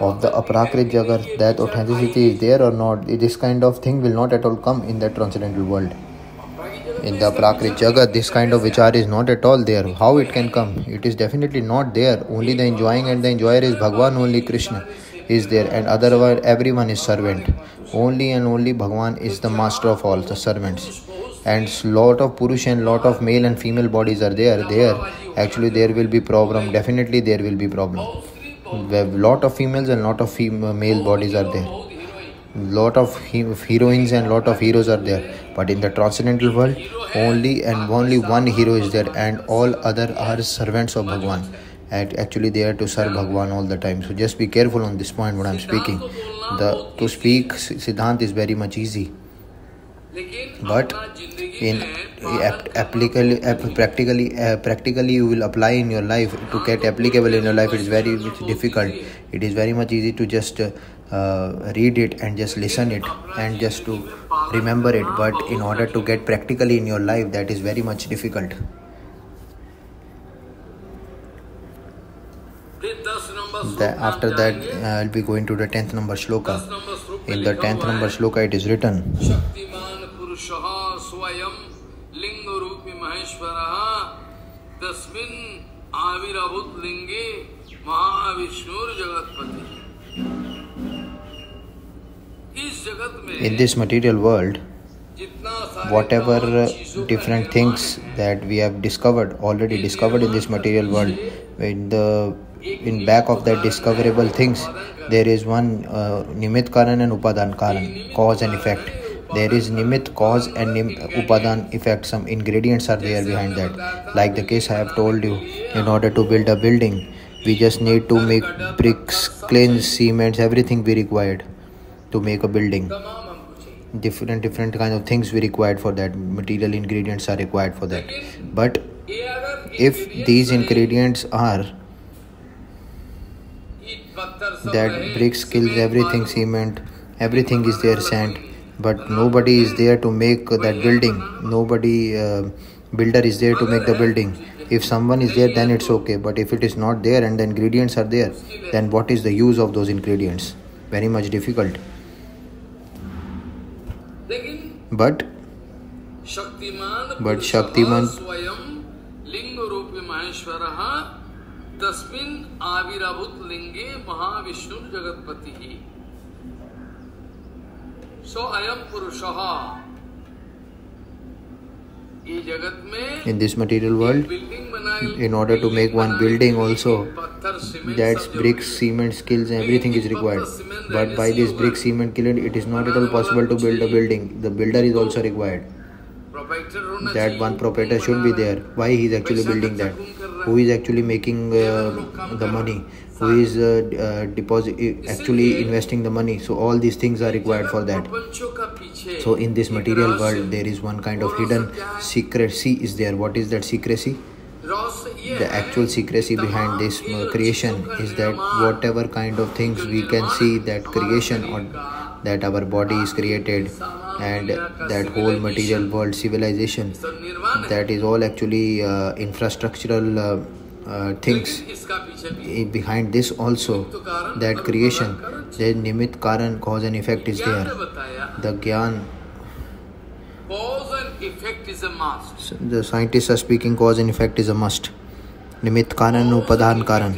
of the aprakrit jagat that authenticity is there or not this kind of thing will not at all come in the transcendental world in the Prakrit Jagat, this kind of vichar is not at all there. How it can come? It is definitely not there. Only the enjoying and the enjoyer is Bhagwan, only Krishna is there, and otherwise everyone is servant. Only and only Bhagwan is the master of all the servants. And lot of Purush and lot of male and female bodies are there. There, actually, there will be problem. Definitely, there will be problem. Lot of females and lot of male bodies are there. Lot of heroines and lot of heroes are there but in the transcendental world only and only one hero is there and all other are servants of bhagwan actually they are to serve bhagwan all the time. So just be careful on this point when i'm speaking. the to speak siddhant is very much easy. but in applically practically uh, practically you will apply in your life. To get applicable in your life it is very difficult. it is very much easy to just uh, uh, read it and just listen it and just to remember it. but in order to get practically in your life that is very much difficult the, after that uh, i'll be going to the 10th number shloka. In the 10th number shloka it is written. In this material world whatever different things that we have discovered already discovered in this material world in the in back of that discoverable things there is one uh, nimit karan and upadan karan cause and effect. There is nimit cause and nim, upadan effect. Some ingredients are there behind that. Like the case i have told you in order to build a building we just need to make bricks clay cements everything we required to make a building. Different different kind of things we required for that. Material ingredients are required for that. But if these ingredients are that bricks kills everything cement everything is there sand. But nobody is there to make that building. Nobody uh, builder is there to make the building. If someone is there then it's okay. But if it is not there and the ingredients are there then what is the use of those ingredients? Very much difficult. But but shaktiman तस्मिन आविर्भूत लिंगे महाविष्णु जगतपति सो अयम पुरुष in this material world in order to make one building also that's bricks cement skills everything is required but by this brick cement kiln it is not at all possible to build a building the builder is also required that one proprietor should be there why he is actually building that Who is actually making uh, the money who is uh, uh, deposit actually investing the money. So all these things are required for that. So in this material world there is one kind of hidden secrecy is there. What is that secrecy? The actual secrecy behind this creation is that whatever kind of things we can see that creation or that our body is created and that whole material world civilization that is all actually uh, infrastructural uh, uh, things behind this also that creation the nimit karan cause and effect is there. The gyan cause and effect is a must the scientists are speaking cause and effect is a must. Nimit karan upadhan karan.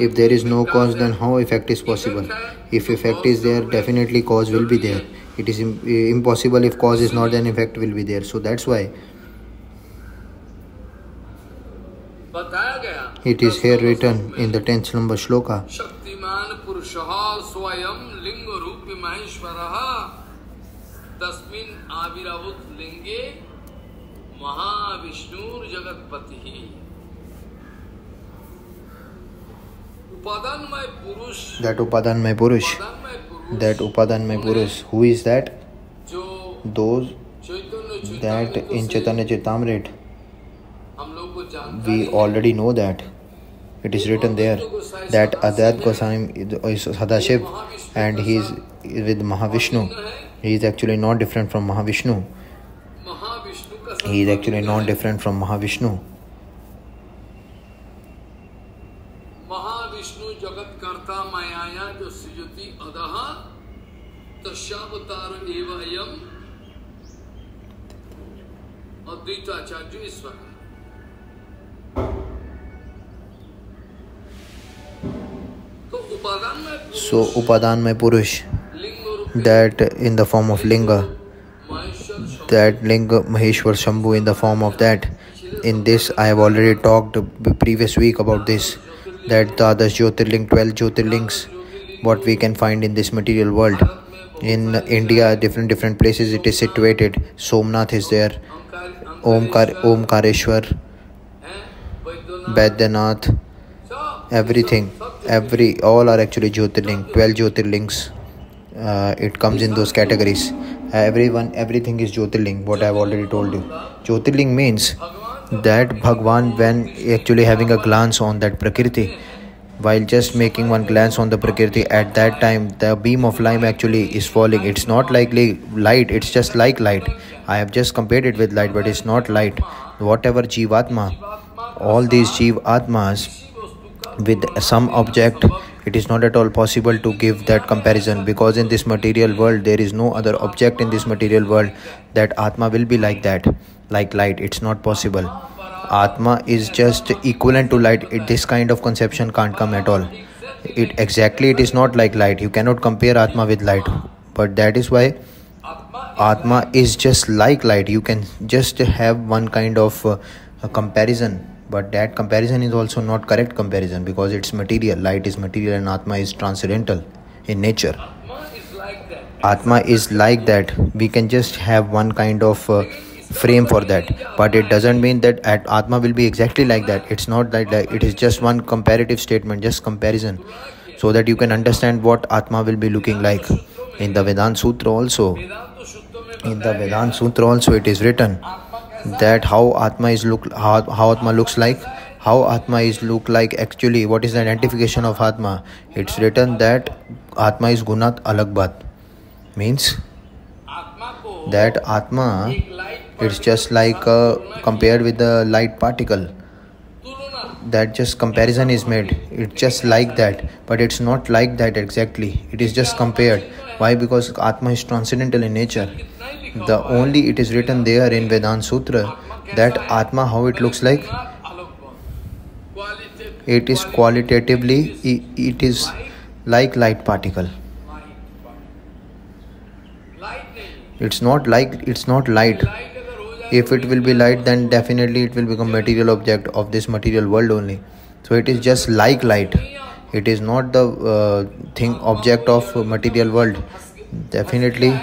If there is no cause then how effect is possible if effect is there definitely cause will be there it is eh, impossible if cause is not then effect will be there so that's why it is here written in the 10th number shloka Shaktimaan पुरुष स्वयं लिंग रूप महेश्वर तस्मिन आविर्भूत लिंगे महाविष्णुर जगतपति उपादानमय पुरुष that उपादान मय पुरुष. That upadanmay purush. Who is that those that in Chaitanya Charitamrita we already know that it is written there that Advaita Goswami Sadashiv and he is with Mahavishnu he. Is actually not different from Mahavishnu he is actually not different from Mahavishnu Advaitacharya ईश्वर तो उपादान में so upadanmay purush लिंग रूप that in the form of linga Maheshwar शब्द that linga maheshwar shambhu in the form of that in this i have already talked b- previous week about this that the others jyotirling 12 jyotirlings what we can find in this material world in india different different places it is situated somnath is there Omkar, Omkareshwar Vaidyanath everything every all are actually jyotirlinga twelve jyotirlingas it comes in those categories every one every thing is jyotirlinga what I've already told you jyotirlinga means that Bhagwan when actually having a glance on that prakriti while just making one glance on the prakriti at that time the beam of light actually is falling. It's not like li- light it's just like light. I have just compared it with light but it's not light. Whatever jivatma all these jiv atmas with some object it is not at all possible to give that comparison because in this material world there is no other object in this material world that atma will be like that like light. It's not possible Atma is just equivalent to light. It, this kind of conception can't come at all. It exactly it is not like light. You cannot compare Atma with light. But that is why Atma is just like light. You can just have one kind of uh, comparison but that comparison is also not correct comparison because it's material light is material and atma is transcendental in nature atma is like like that. we can just have one kind of uh, frame for that. But it doesn't mean that at atma will be exactly like that. It's not like that it is just one comparative statement just comparison so that you can understand what atma will be looking like in the Vedan sutra also. In the Vedan sutra also it is written that how atma is look how, how atma looks like how atma is look like actually what is the identification of atma? It's written that atma is gunat alagbat. means that atma it's just like uh, compared with the light particle that just comparison is made. It's just like that but it's not like that exactly. It is just compared. Why? Because atma is transcendental in nature. The only it is written there in Vedan sutra that atma how it looks like? It is qualitatively it is like light particle. It's not like it's not light if it will be light then definitely it will become material object of this material world only. So it is just like light. It is not the uh, thing object of material world. Definitely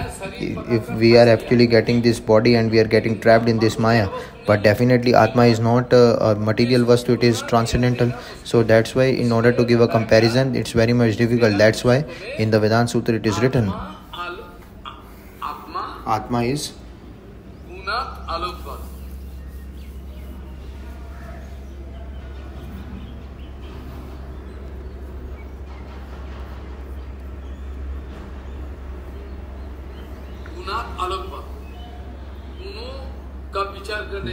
if we are actually getting this body and we are getting trapped in this maya but definitely atma is not a, a material vastu it is transcendental. So that's why in order to give a comparison it's very much difficult. That's why in the vedan sutra it is written atma is करने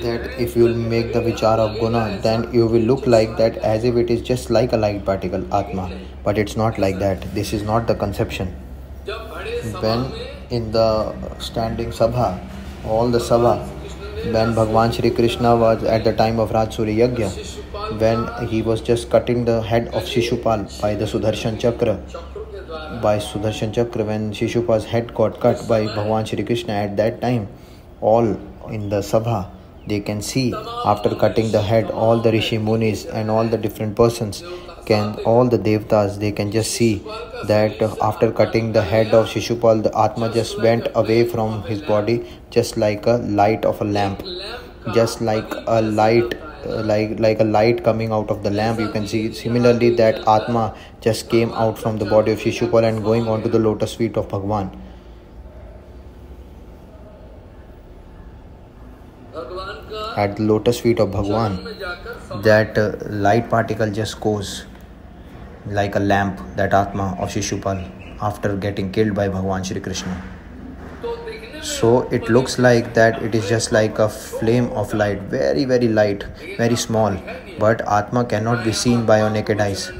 that if you make the vichar of guna then you will look like that as if it is just like a light particle atma but it's not like that this is not the conception when in the standing sabha all the sabha when Bhagwan Shri Krishna was at the time of Rajsuya Yagya, when he was just cutting the head of Shishupal by the Sudarshan Chakra, by Sudarshan Chakra, when Shishupal's head got cut by Bhagwan Shri Krishna at that time, all in the Sabha, they can see after cutting the head, all the Rishi Munis and all the different persons can all the devtas they can just see that after cutting the head of Shishupal the Atma just went away from his body just like a light of a lamp. Just like a light uh, like like a light coming out of the lamp you can see. Similarly that atma just came out from the body of shishupal and going on to the lotus feet of bhagwan. At the lotus feet of bhagwan that uh, light particle just goes like a lamp that Atma of Shishupal after getting killed by Bhagwan Shri Krishna. So it looks like that it is just like a flame of light, very, very light, very small, but Atma cannot be seen by your naked eyes.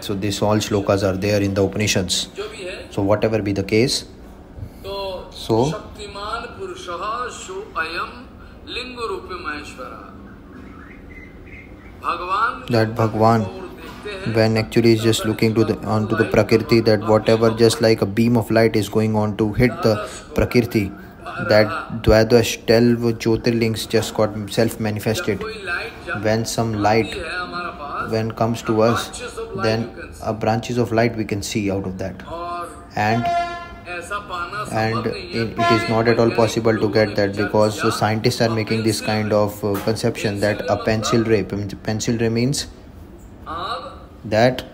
So these all shlokas are there in the Upanishads. So whatever be the case, so Shaktimaan पुरुष show अयम लिंग रूप महेश्वरा भगवान that bhagwan और देखते हैं when actually is just looking to the onto the prakriti that whatever just like a beam of light is going on to hit the prakriti that dvadash 12 jyotirlings just got self manifested कोई light जब when some light है हमारा पास when comes to us then a branches of light we can see out of that और and ऐसा पाना and it is not at all possible to get that because scientists are making this kind of uh, conception that a pencil ray pencil ray means that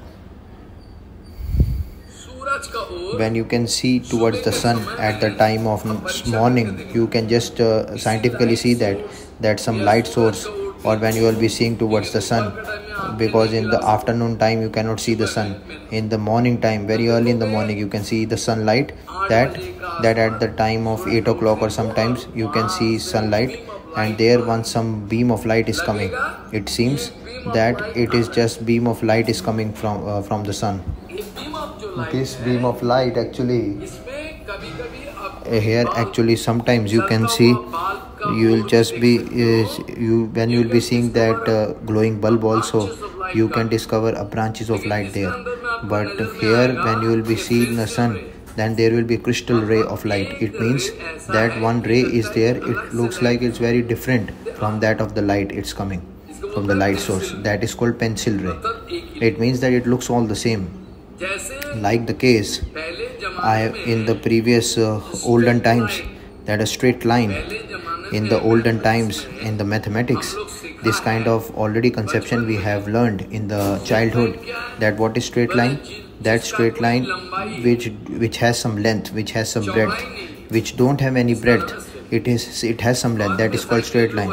when you can see towards the sun at the time of morning you can just uh, scientifically see that that some light source or when you will be seeing towards the sun. Because in the afternoon time you cannot see the sun. In the morning time very early in the morning you can see the sunlight that that at the time of 8 o'clock or sometimes you can see sunlight. And there once some beam of light is coming. It seems that it is just beam of light is coming from uh, from the sun. This beam of light actually uh, here actually sometimes you can see you will just be you when you will be seeing that uh, glowing bulb also you can discover a branches of light there. But here when you will be seeing the sun then there will be crystal ray of light. It means that one ray is there. It looks like it's very different from that of the light it's coming from the light source. That is called pencil ray. It means that it looks all the same. Like the case i in the previous uh, olden times that a straight line in the olden times in the mathematics this kind of already conception we have learned in the childhood that what is straight line? That straight line which which has some length which has some breadth which don't have any breadth. It is it has some length. That is called straight line.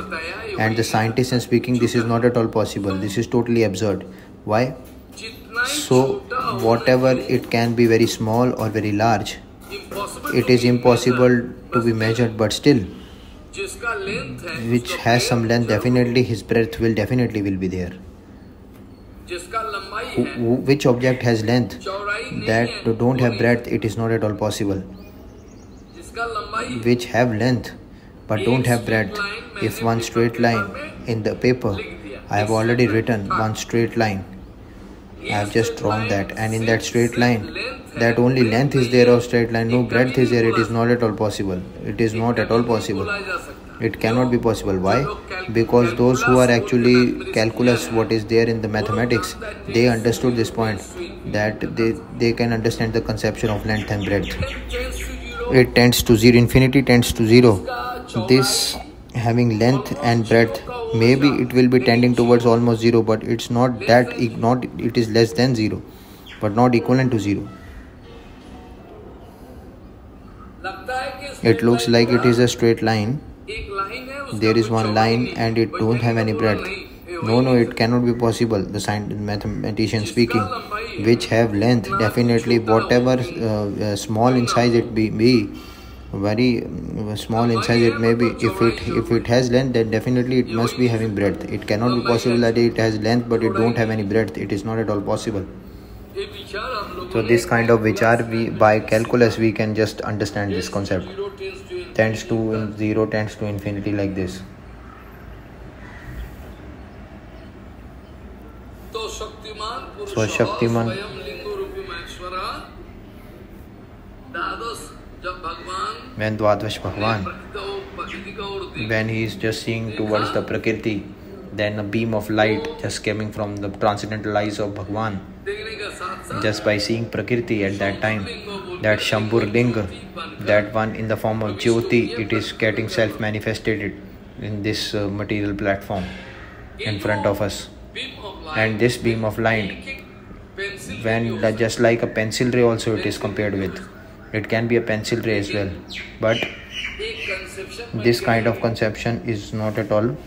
And the scientists are speaking this is not at all possible. This is totally absurd. Why? So whatever it can be very small or very large it is impossible to be measured but still which has some length definitely his breath will definitely will be there. which object has length? that don't have breadth it is not at all possible. which have length but don't have breadth. if one straight line in the paper i have already written one straight line. I have just drawn that and in that straight line that only length is there of straight line, no breadth is there, it is not at all possible. It is not at all possible. It cannot be possible. Why? Because those who are actually calculus, what is there in the mathematics, they understood this point that they, they can understand the conception of length and breadth. It tends to zero, infinity tends to zero. This having length and breadth maybe it will be tending towards almost zero but it's not that not it is less than zero but not equivalent to zero It looks like it is a straight line. There is one line and it don't have any breadth. No, no, it cannot be possible. The scientist, mathematician speaking, which have length, definitely whatever uh, uh small in size it be, be very uh, small in size it may be. If it if it has length, then definitely it must be having breadth. It cannot be possible that it has length but it don't have any breadth. It is not at all possible so this kind of vichar we by calculus we can just understand this concept tends to 0 tends to infinity like this so shaktiman when Dwadvash Bhagwan, when he is just seeing towards the Prakriti, then a beam of light just coming from the transcendental eyes of Bhagwan. Just by seeing Prakriti at that time, that Shambhur Ling, that one in the form of Jyoti, it is getting self manifested in this uh, material platform in front of us. And this beam of light, when uh, just like a pencil ray, also it is compared with. It can be a pencil ray as well, but this kind of conception is not at all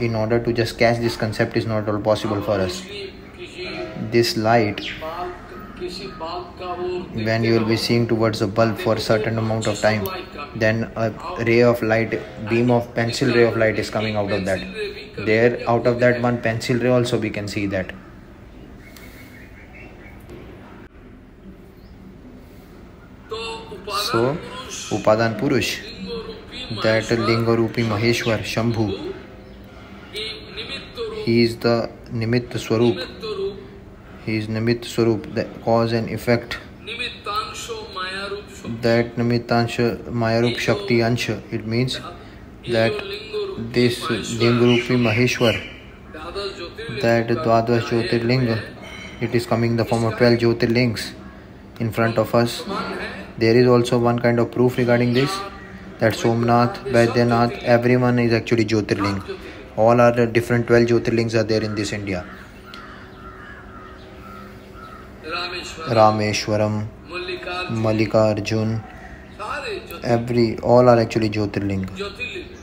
in order to just catch this concept is not at all possible for us this light when you will be seeing towards the bulb for a certain amount of time. Then a ray of light beam of pencil ray of light is coming out of that. There out of that one pencil ray also we can see that. So upadan purush that lingarupi maheshwar shambhu he is the nimitta swarup he is Nimit surup. the cause and effect. That Nimittansha Mayarup Shakti Ansha. It means that this Lingarupi Maheshwar, that Dwadash Jyotirlinga, it is coming in the form of 12 Jyotirlings in front of us. There is also one kind of proof regarding this that Somnath, Vaidyanath, everyone is actually Jyotirling. All are different 12 Jyotirlings are there in this India. Rameshwaram, Mallikarjun, every, all are actually Jyotirlinga.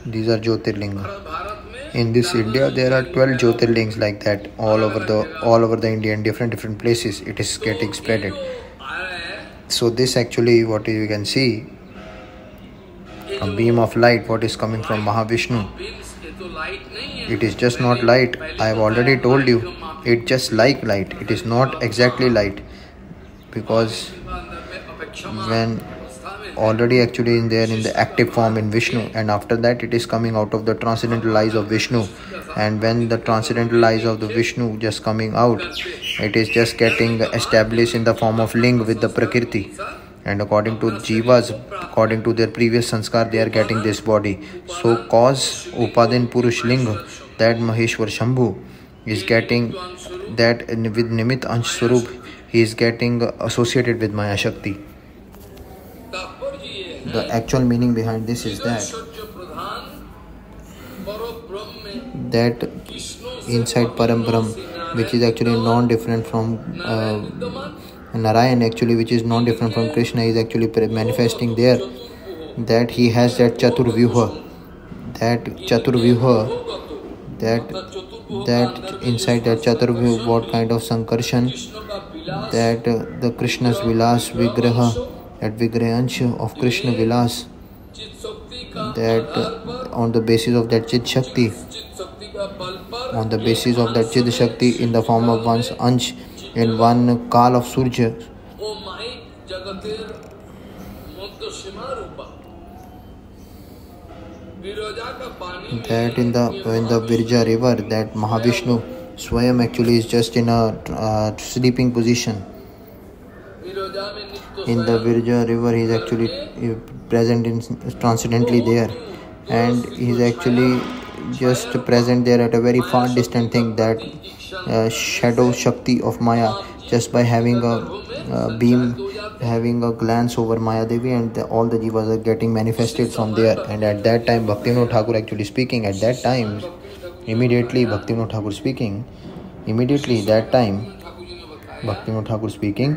These are Jyotirlinga. In this India, there are 12 Jyotirlings like that all over the all over the India and different different places. It is getting spreaded. So this actually, what you can see, a beam of light, what is coming from Mahavishnu. It is just not light. I have already told you. It just like light. It is not exactly light because when already actually in there in the active form in Vishnu and after that it is coming out of the transcendental eyes of Vishnu. And when the transcendental eyes of the Vishnu just coming out it is just getting established in the form of ling with the prakriti. And according to jivas according to their previous sanskar they are getting this body. So cause upadan purush ling that maheshwar shambhu is getting that with nimit answarup he is getting associated with Maya Shakti. The actual meaning behind this is that that inside Param Brahm, which is actually non-different from uh, Narayan, actually which is non-different from Krishna, is actually manifesting there. That he has that Chaturvyuha, that Chaturvyuha, that that inside that Chaturvyuha, what kind of sankarshan that the Krishna's Vilas Vigraha, that Vigrahansha of Krishna Vilas, that on the basis of that Chit Shakti, on the basis of that Chit Shakti in the form of one's Ansh, in one Kal of Surya, that in the in the Virja river that Mahavishnu Swayam actually is just in a uh, sleeping position. In the Virja river, he is actually present in transcendently there, and he is actually just present there at a very far distant thing that uh, shadow Shakti of Maya. Just by having a, beam having a glance over Maya Devi and the, all the jivas are getting manifested from there. And at that time Bhaktivinoda Thakur actually speaking at that time immediately bhaktivinoda thakur speaking immediately that time bhaktivinoda thakur speaking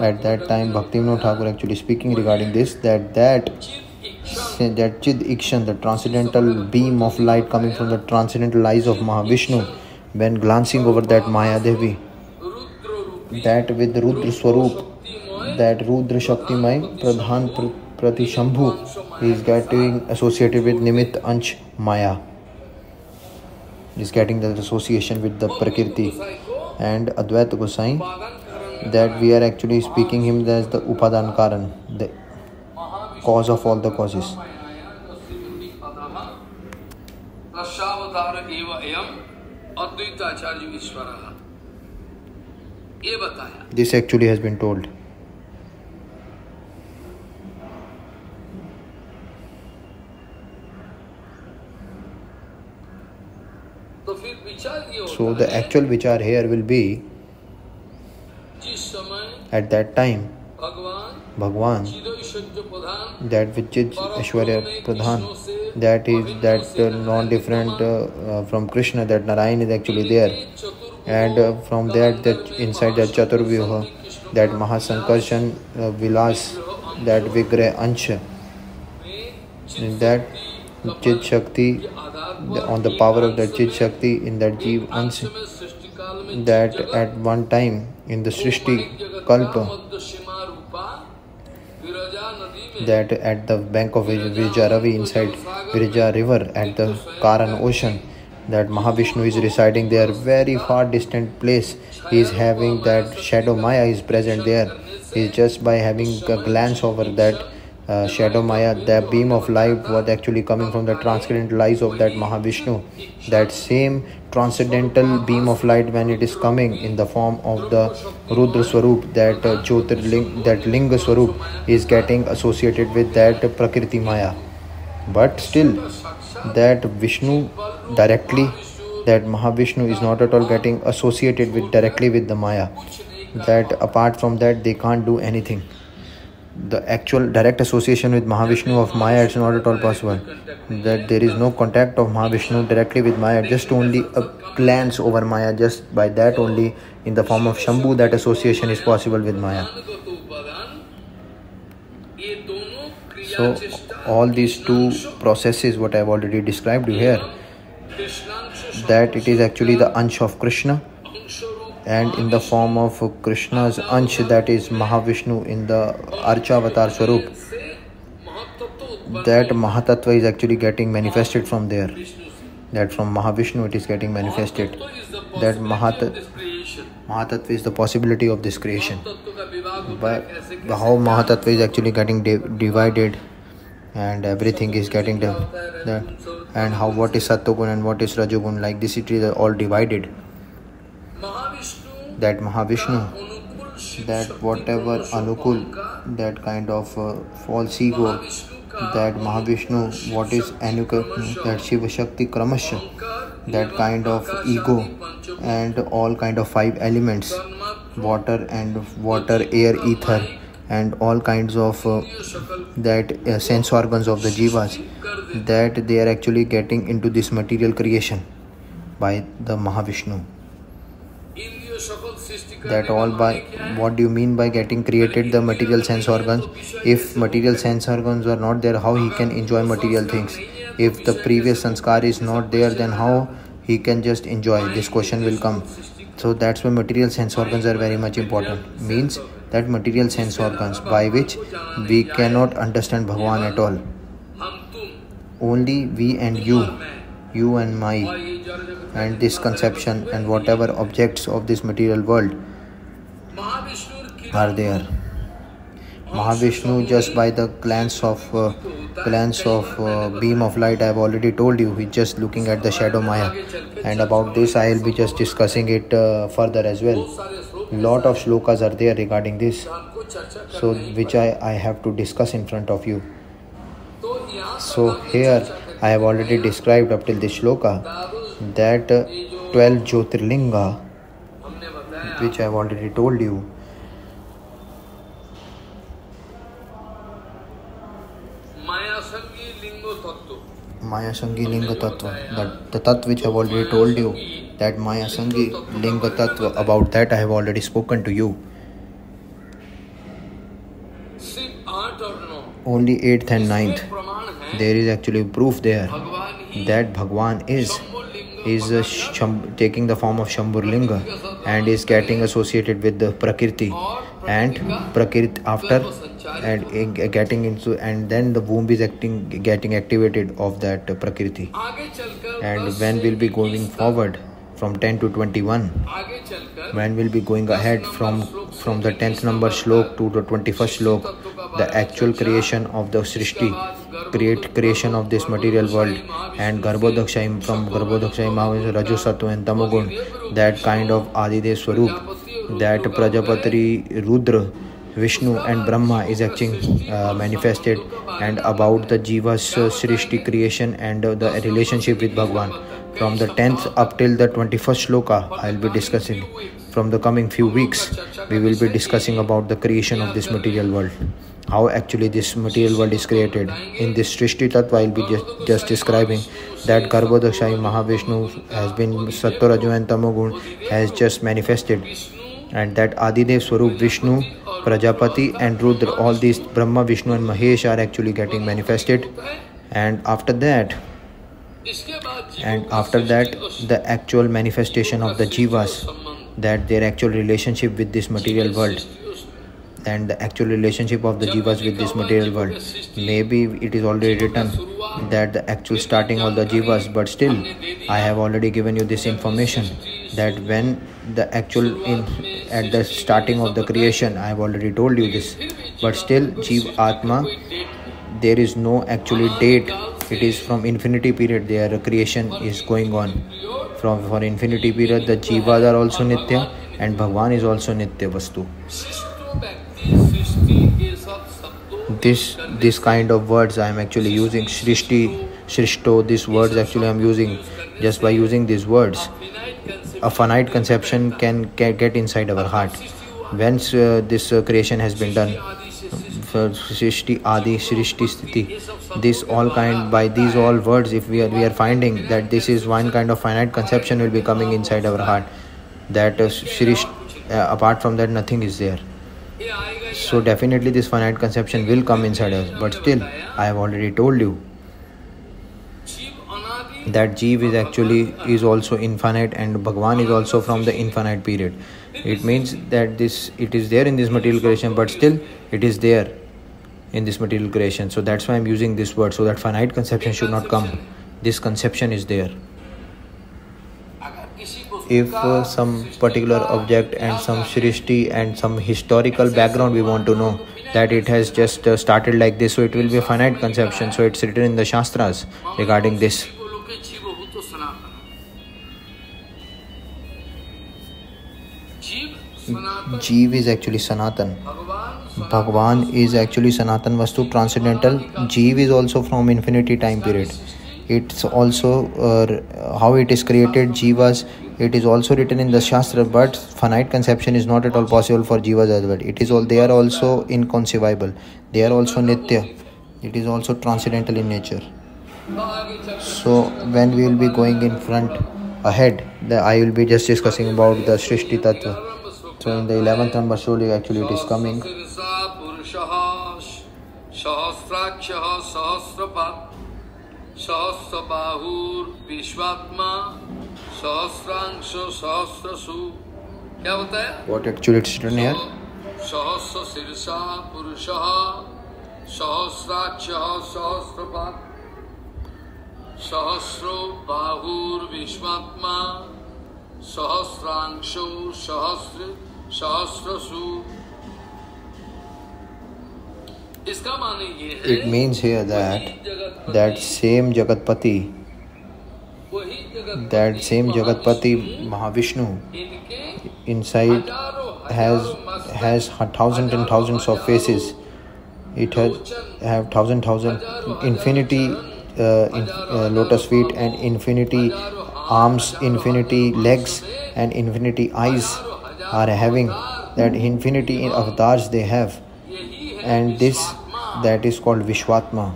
at that time bhaktivinoda thakur actually speaking regarding this that that that Chid Ikshan, the transcendental beam of light coming from the transcendental eyes of Mahavishnu, when glancing over that Maya Devi, that with Rudra Swarup, that Rudra Shaktimay Pradhan Pratishambhu is getting associated with Nimit Ansh Maya. Is getting that association with the Prakriti and Advaita Gosai that we are actually speaking him as the Upadan Karan, the cause of all the causes. This actually has been told. So the actual vichar here will be at that time Bhagwan that which is Aishwarya Pradhan that is that uh, non-different uh, uh, from Krishna that Narayan is actually there. And uh, from that that inside that Chaturvyuha that Mahasankarshan uh, Vilas that Vigrah Ansha that Chit Shakti on the power of that Chit Shakti in that Jeev Ansha that at one time in the Srishti Kalpa that at the bank of Vijaravi inside Virja river at the Karan ocean that Mahavishnu is residing there very far distant place. He is having that shadow Maya is present there. He is just by having a glance over that uh, shadow Maya, the beam of light was actually coming from the transcendental eyes of that Mahavishnu. That same transcendental beam of light, when it is coming in the form of the Rudra Swarup, that uh, Jyotirling, that Linga Swarup is getting associated with that Prakriti Maya. But still, that Vishnu directly, that Mahavishnu is not at all getting associated with directly with the Maya. That apart from that, they can't do anything the actual direct association with Mahavishnu of Maya it's not at all possible. That there is no contact of Mahavishnu directly with Maya, just only a glance over Maya, just by that only in the form of Shambhu that association is possible with Maya. So all these two processes what I have already described here that it is actually the Ansh of Krishna and in the form of Krishna's Ansh that is Mahavishnu in the Archavatar Swarup that Mahatattva is actually getting manifested from there. That from Mahavishnu it is getting manifested. That Mahat Mahatattva is the possibility of this creation. But how Mahatattva is actually getting divided and everything is getting the, the and how what is Sattvagun and what is Rajogun like this it is all divided that Mahavishnu, that whatever Anukul, that kind of uh, false ego, that Mahavishnu, what is Anukul, that Shiva Shakti Kramasha, that kind of ego, and all kind of five elements, water and water, air, ether, and all kinds of uh, that uh, sense organs of the jivas, that they are actually getting into this material creation by the Mahavishnu that all by what do you mean by getting created the material sense organs? If material sense organs are not there how he can enjoy material things? If the previous sanskar is not there then how he can just enjoy? This question will come. So that's why material sense organs are very much important. Means that material sense organs by which we cannot understand bhagwan at all. Only we and you you and my and this conception and whatever objects of this material world are there. Mahavishnu just by the glance of uh, glance of uh, beam of light I have already told you he's just looking at the shadow Maya. And about this I will be just discussing it uh, further as well. Lot of shlokas are there regarding this so which I, I have to discuss in front of you. So here I have already described up till this shloka that 12 Jyotirlinga which I have already told you Maya Sangi Linga Tattva. That the Tattva which I have already told you, that Maya Sangi Linga Tattva, about that I have already spoken to you. Only 8th and 9th. there is actually proof there that Bhagwan is is uh, Sham- taking the form of Shambhur Linga and is getting associated with the Prakriti and Prakriti after and uh, getting into and then the womb is acting getting activated of that uh, prakriti. and when we'll be going forward from 10 to 21 when we'll be going ahead from from the 10th number shlok to the 21st shlok the actual creation of the srishti create creation of this material world and garbhodakshai from garbhodakshai raju sattva and tamogun, that kind of adidev swarup that prajapati rudra vishnu and brahma is actually uh, manifested and about the jiva's uh, srishti creation and uh, the relationship with bhagwan. From the 10th up till the 21st shloka i'll be discussing. From the coming few weeks we will be discussing about the creation of this material world. How actually this material world is created. In this srishti tattva i'll be just, just describing that garbhodakshai mahavishnu has been sattaraju and tamogun has just manifested and that adidev swarup vishnu Prajapati and Rudra, all these Brahma, Vishnu, and Mahesh are actually getting manifested. And after that, and after that, the actual manifestation of the Jivas, that their actual relationship with this material world and the actual relationship of the jivas with this material world. Maybe it is already written that the actual starting of the jivas, but still, I have already given you this information that when the actual in at the starting of the creation. I have already told you this. But still jeev atma there is no actually date. It is from infinity period. Their creation is going on. From for infinity period the jivas are also nitya and bhagwan is also nitya vastu. This this kind of words i am actually using. Srishti shrishto these words actually i'm using just by using these words a finite conception can get inside our heart. Once uh, this uh, creation has been done, Srishti Adi, Srishti this all kind, by these all words, if we are, we are finding that this is one kind of finite conception will be coming inside our heart, that uh, uh apart from that, nothing is there. So definitely this finite conception will come inside us. But still, I have already told you that Jeev is actually is also infinite and Bhagwan is also from the infinite period. It means that this it is there in this material creation, but still it is there in this material creation. So that's why I'm using this word so that finite conception should not come. This conception is there. If uh, some particular object and some Srishti and some historical background we want to know, that it has just uh, started like this, so it will be a finite conception. So it's written in the Shastras regarding this. Jeev is actually Sanatan. Bhagwan is actually Sanatan Vastu transcendental. Jeev is also from infinity time period. It's also uh, how it is created, Jivas. It is also written in the Shastras. but finite conception is not at all possible for Jivas as well. It is all they are also inconceivable. They are also Nitya. It is also transcendental in nature. So when we will be going in front ahead, the, I will be just discussing about the Srishti so in the 11th number surely actually it is coming. शिरसा पुरुषः सहस्राक्षः सहस्रपात् सहस्रबाहुर्विश्वात्मा क्या बताया what actually it's written here? सहस्र शीर्षा पुरुषः सहस्राक्षः सहस्रपात् सहस्रो बाहुर्विश्वात्मा सहस्रांशो सहस्र है it means here that that same jagatpati that same jagatpati mahavishnu inside has has thousands and thousands of faces it has have thousand thousand infinity uh, in, uh, lotus feet and infinity arms infinity legs and infinity eyes are having, that infinity of avatars they have, and this that is called Vishwatma.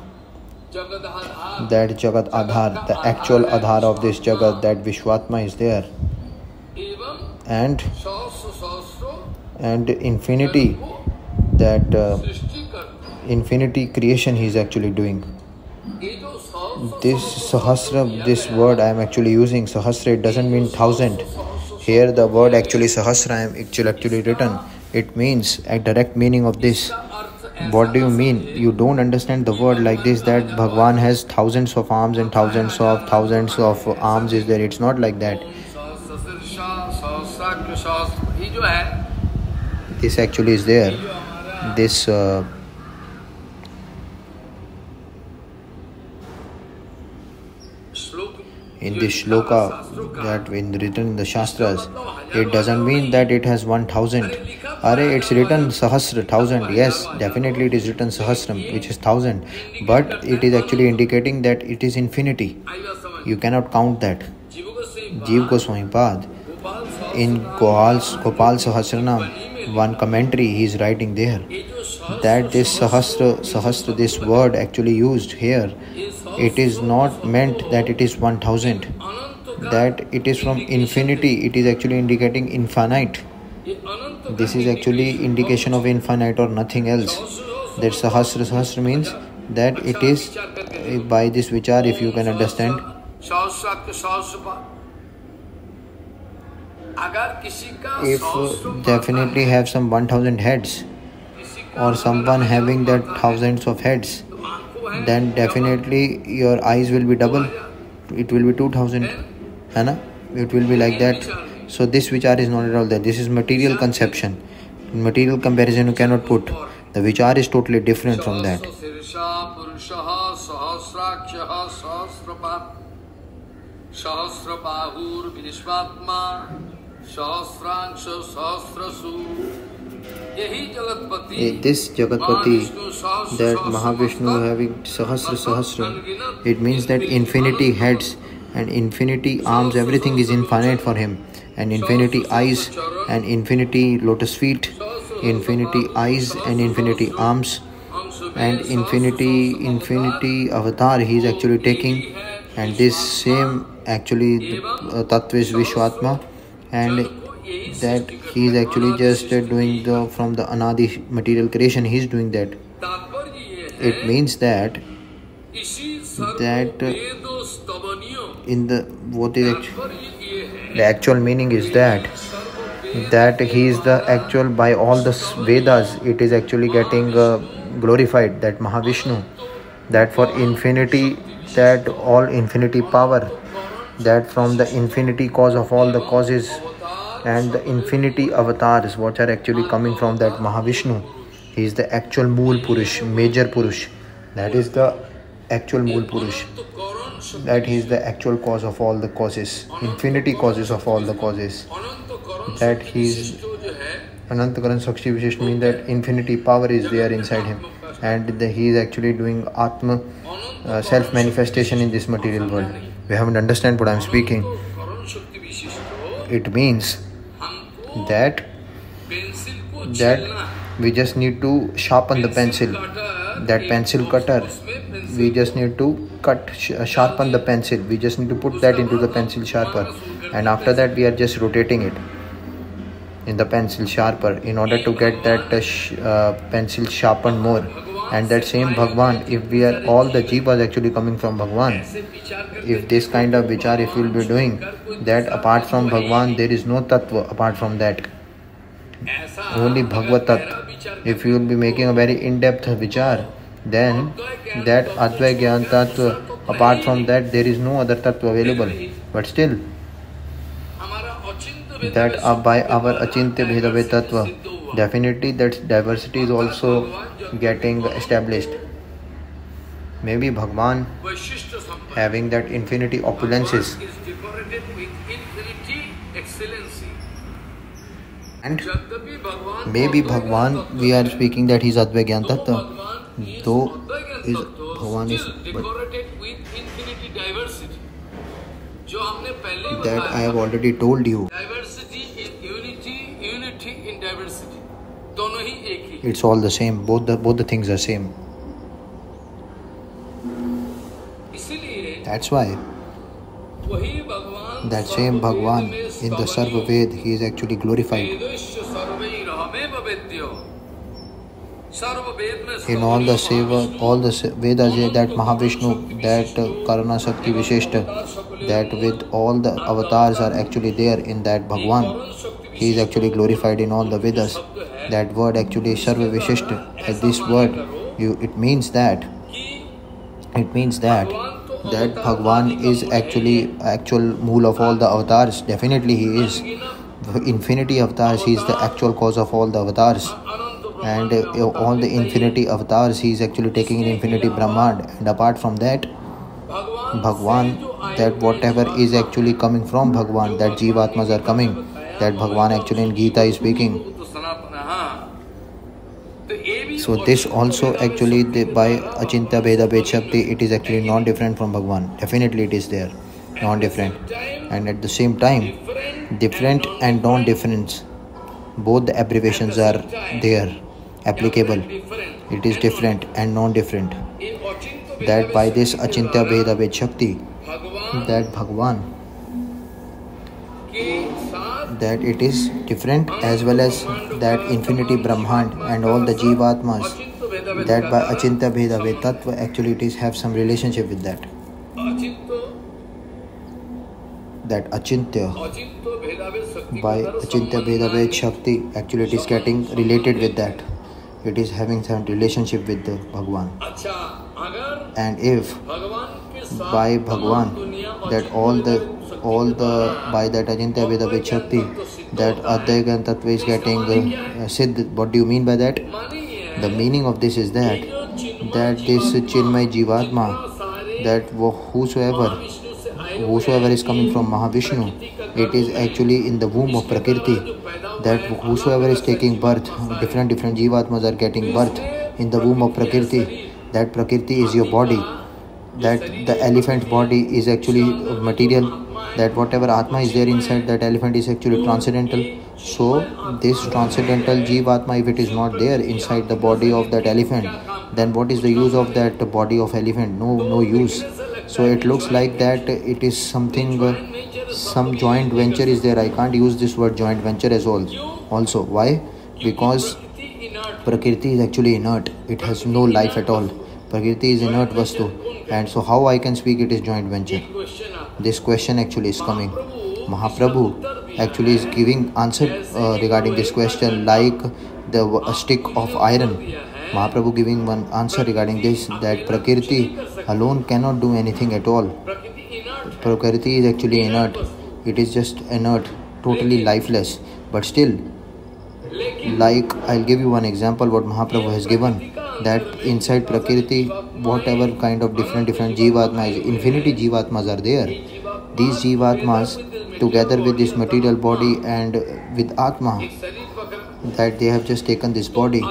That Jagat Adhar, the actual Adhar of this Jagat, that Vishwatma is there. And and infinity that uh, infinity creation he is actually doing this sahasra this word i am actually using sahasra doesn't mean thousand here the word actually sahasra i am actually actually written. It means a direct meaning of this. What do you mean? You don't understand the word like this that bhagwan has thousands of arms and thousands of thousands of arms is there. It's not like that. This actually is there. This uh, in this shloka that in written in the shastras it doesn't mean that it has 1000 are it's written sahasra thousand. Yes definitely it is written sahasram which is thousand. But it is actually indicating that it is infinity. You cannot count that. Jeev goswami pad in Gopal's, Gopal Sahasranam, one commentary he is writing there that this Sahasra, Sahasra, this word actually used here, it is not meant that it is 1000, that it is from infinity, it is actually indicating infinite. This is actually indication of infinite or nothing else. That Sahasra, Sahasra means that it is eh, by this vichar, if you can understand if definitely have some 1000 heads or someone having that thousands of heads then definitely your eyes will be double it will be two thousand है ना? It will be like that so this vichar is not all that this is material conception material comparison you cannot put the vichar is totally different from that सहस्रबाहूर्विश्वात्मा सहस्रांश सहस्रसू this Jagatpati, that Mahavishnu having Sahasra Sahasra, it means that infinity heads and infinity arms, everything is infinite for him, and infinity eyes and infinity lotus feet, infinity eyes and infinity arms, and infinity infinity avatar he is actually taking, and this same actually uh, Tattva Vishwatma, and that he is actually just doing the from the anadi material creation he is doing that. It means that that in the what is actually, the actual meaning is that that he is the actual by all the vedas it is actually getting uh, glorified that mahavishnu that for infinity that all infinity power that from the infinity cause of all the causes and the infinity avatars what are actually coming from that Mahavishnu. He is the actual Mool Purush, major Purush. That is the actual Mool Purush. That he is the actual cause of all the causes, infinity causes of all the causes. That he is Anantakaran Sakshi Vishesh means that infinity power is there inside him and he is actually doing Atma uh, self manifestation in this material world. We haven't understand what I am speaking. It means that that we just need to sharpen the pencil. That pencil cutter we just need to cut sharpen the pencil. We just need to put that into the pencil sharper. And after that we are just rotating it in the pencil sharper in order to get that uh, uh, pencil sharpened more and that same Bhagwan, if we are all the jivas actually coming from Bhagwan, if this kind of vichar if will be doing, that apart from Bhagwan there is no tattva apart from that. Only Bhagavatat. If you will be making a very in-depth vichar, then that Advai Gyan Tattva, apart from that there is no other tattva available. But still, that uh, by our Achintya Bhedave Tattva, definitely that diversity is also getting established. Maybe Bhagwan having that infinity opulences. And maybe Bhagwan we are speaking that he is Advai Tattva though is Bhagwan is but that I have already told you it's all the same both the both the things are same that's why that same Bhagwan in the Sarva Ved, he is actually glorified. In all the Seva, all the Vedas, eh, that Mahavishnu, that Karuna Shakti Visheshta, that with all the avatars are actually there in that Bhagwan. He is actually glorified in all the Vedas that word actually sarvavishishta this word you it means that it means that that bhagwan is actually actual mool of all the avatars. Definitely he is. Infinity avatars he is the actual cause of all the avatars. And uh, all the infinity avatars he is actually taking infinity brahmand. And apart from that bhagwan that whatever is actually coming from bhagwan that jivatmas are coming that bhagwan actually in gita is speaking so this also actually the, by achintya bheda bhed shakti it is actually non different from bhagwan. Definitely it is there non different and at the same time different and non difference both the abbreviations are there applicable. It is different and non different that by this achintya bheda bhed shakti that bhagwan that it is different as well as that infinity Brahman and all the Jivatmas that by Achintya Bheda Tattva actually it is have some relationship with that. That Achintya by Achintya Bheda Shakti actually it is getting related with that. It is having some relationship with the Bhagwan. And if by Bhagwan that all the all the by that achintya veda ved shakti that and tattva is getting uh, siddh what do you mean by that the meaning of this is that that this chinmay jivatma that whosoever whosoever is coming from mahavishnu it is actually in the womb of prakriti that whosoever is taking birth different different jivatmas are getting birth in the womb of prakriti that prakriti is your body that the elephant body is actually material that whatever Atma is there inside that elephant is actually transcendental. So, this transcendental Jivatma, if it is not there inside the body of that elephant, then what is the use of that body of elephant? No, no use. So, it looks like that it is something, uh, some joint venture is there. I can't use this word joint venture as all. Also, why? Because Prakriti is actually inert, it has no life at all. Prakriti is inert Vastu, and so how I can speak it is joint venture. This question actually is coming mahaprabhu actually is giving answer uh, regarding this question like the stick of iron mahaprabhu giving one answer regarding this that prakriti alone cannot do anything at all prakriti is actually inert it is just inert totally lifeless but still like i'll give you one example what mahaprabhu has given that inside Prakriti, whatever kind of different different Jivatmas, infinity Jivatmas are there. These Jivatmas, together with this material body and with Atma, that they have just taken this body.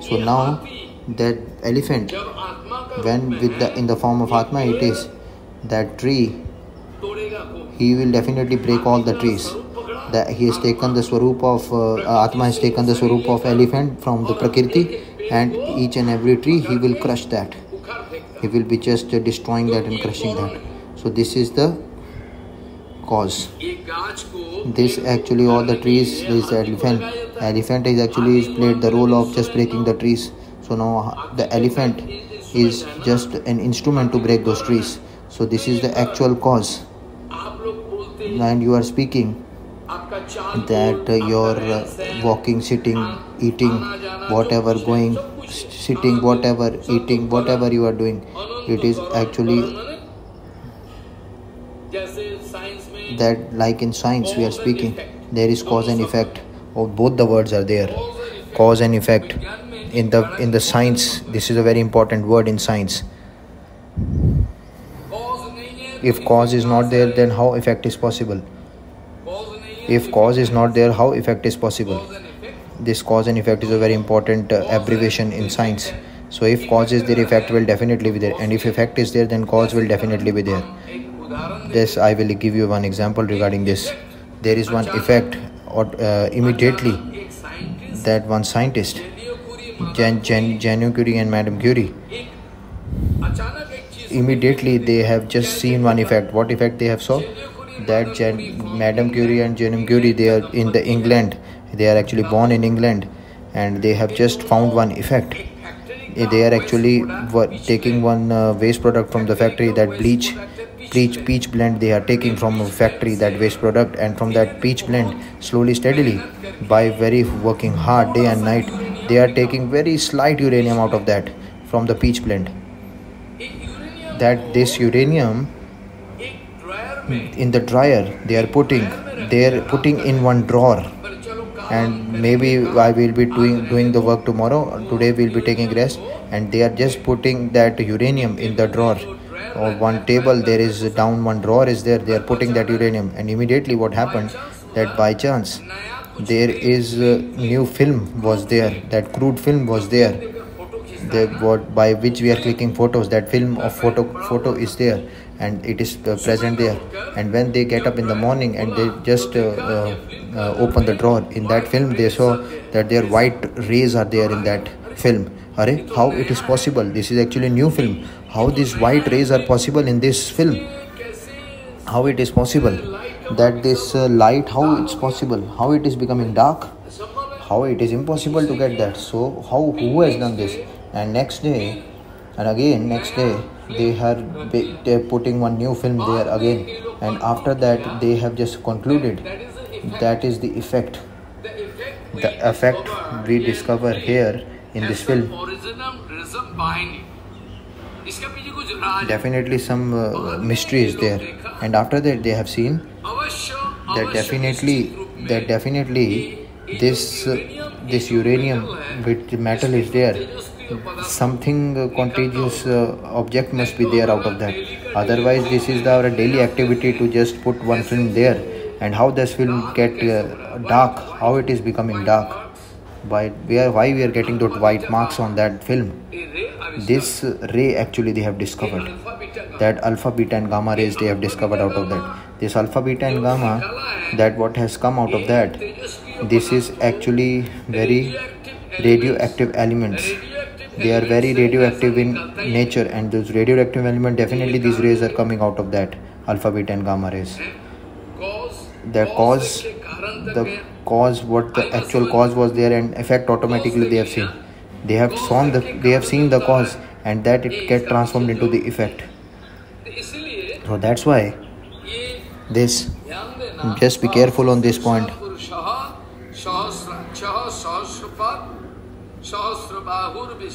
So now that elephant, when with the in the form of Atma, it is that tree. He will definitely break all the trees that he has taken the swarup of uh, Atma has taken the swarup of elephant from the Prakriti and each and every tree he will crush that. He will be just destroying that and crushing that. So this is the cause. This actually all the trees is the elephant. Elephant is actually is played the role of just breaking the trees. So now uh, the elephant is just an instrument to break those trees. So this is the actual cause. And you are speaking that your walking, sitting, eating, whatever going, sitting, whatever eating, whatever you are doing, it is actually that like in science we are speaking there is cause and effect. Oh, both the words are there. Cause and effect. In the in the science this is a very important word in science. If cause is not there then how effect is possible? if cause is not there how effect is possible? This cause and effect is a very important uh, abbreviation in science. So if cause is there effect will definitely be there. And if effect is there then cause will definitely be there. This i will give you one example regarding this. There is one effect or uh, immediately that one scientist Jan, Jan, Jan Curie and Madame Curie immediately they have just seen one effect. What effect they have saw? That Jan, Madame Curie and Janum Curie they are in the England. They are actually born in England and they have just found one effect. They are actually taking one uh, waste product from the factory that bleach bleach pitchblende they are taking from a factory that waste product and from that pitchblende slowly steadily by very working hard day and night they are taking very slight uranium out of that from the pitchblende. That this uranium in the dryer they are putting they are putting in one drawer and maybe I will be doing doing the work tomorrow. Today we'll be taking rest, and they are just putting that uranium in the drawer. Or one table there is down one drawer is there. They are putting that uranium, and immediately what happened? That by chance there is new film was there. That crude film was there. The what by which we are clicking photos. That film of photo photo is there and it is uh, present there. And when they get up in the morning and they just uh, uh, uh, open the drawer in that film they saw that their white rays are there in that film. Are how it is possible? This is actually new film. How these white rays are possible in this film? How it is possible that this uh, light how it's possible? How it is becoming dark? How it is impossible to get that? So how who has done this? And next day and again next day they are they putting one new film there again. And after that they have just concluded that is the effect. The effect we discover here in this film. Definitely some uh, mystery is there. And after that they have seen that definitely that definitely this uh, this uranium with metal is there something contagious uh, object must be there out of that. Otherwise this is our daily activity to just put one film there. And how this film get uh, dark how it is becoming dark. Why we are why we are getting those white marks on that film? This ray actually they have discovered. That alpha beta and gamma rays they have discovered out of that. This alpha beta and gamma that what has come out of that this is actually very radioactive elements they are very radioactive in nature and those radioactive element definitely these rays are coming out of that alpha beta and gamma rays. The cause the cause what the actual cause was there and effect automatically they have seen. They have seen the they have seen the cause and that it get transformed into the effect. So that's why this just be careful on this point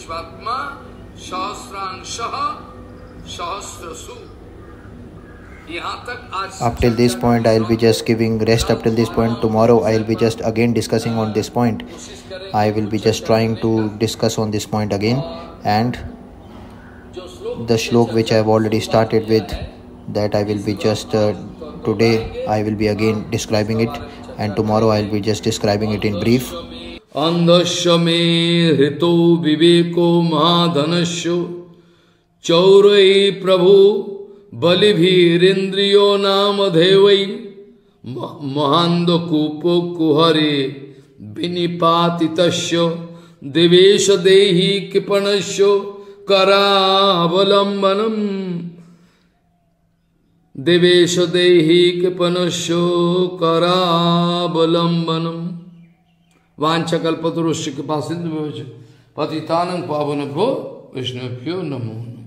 सहस्रबाहुर्विश्वात्मा सहस्रांशः सहस्रसु up till this point i'll be just giving rest up till this point tomorrow i'll be just again discussing on this point i will be just trying to discuss on this point again and the shlok which i have already started with that i will be just uh, today i will be again describing it and tomorrow i'll be just describing it in brief अंधस्य मे हृतो विवेको महाधनस्य चौरै प्रभु, बलिभिरिन्द्रियो नाम देवै महान्दकूपो कुहरे विनिपातितस्य देवेश देहि कृपणस्य करावलम्बनम्। देवेश देहि कृपणस्य करावलम्बनम्। वाछकल्पतरुष कृपा सिंधु पावन भो वैष्णव्यो नमो नम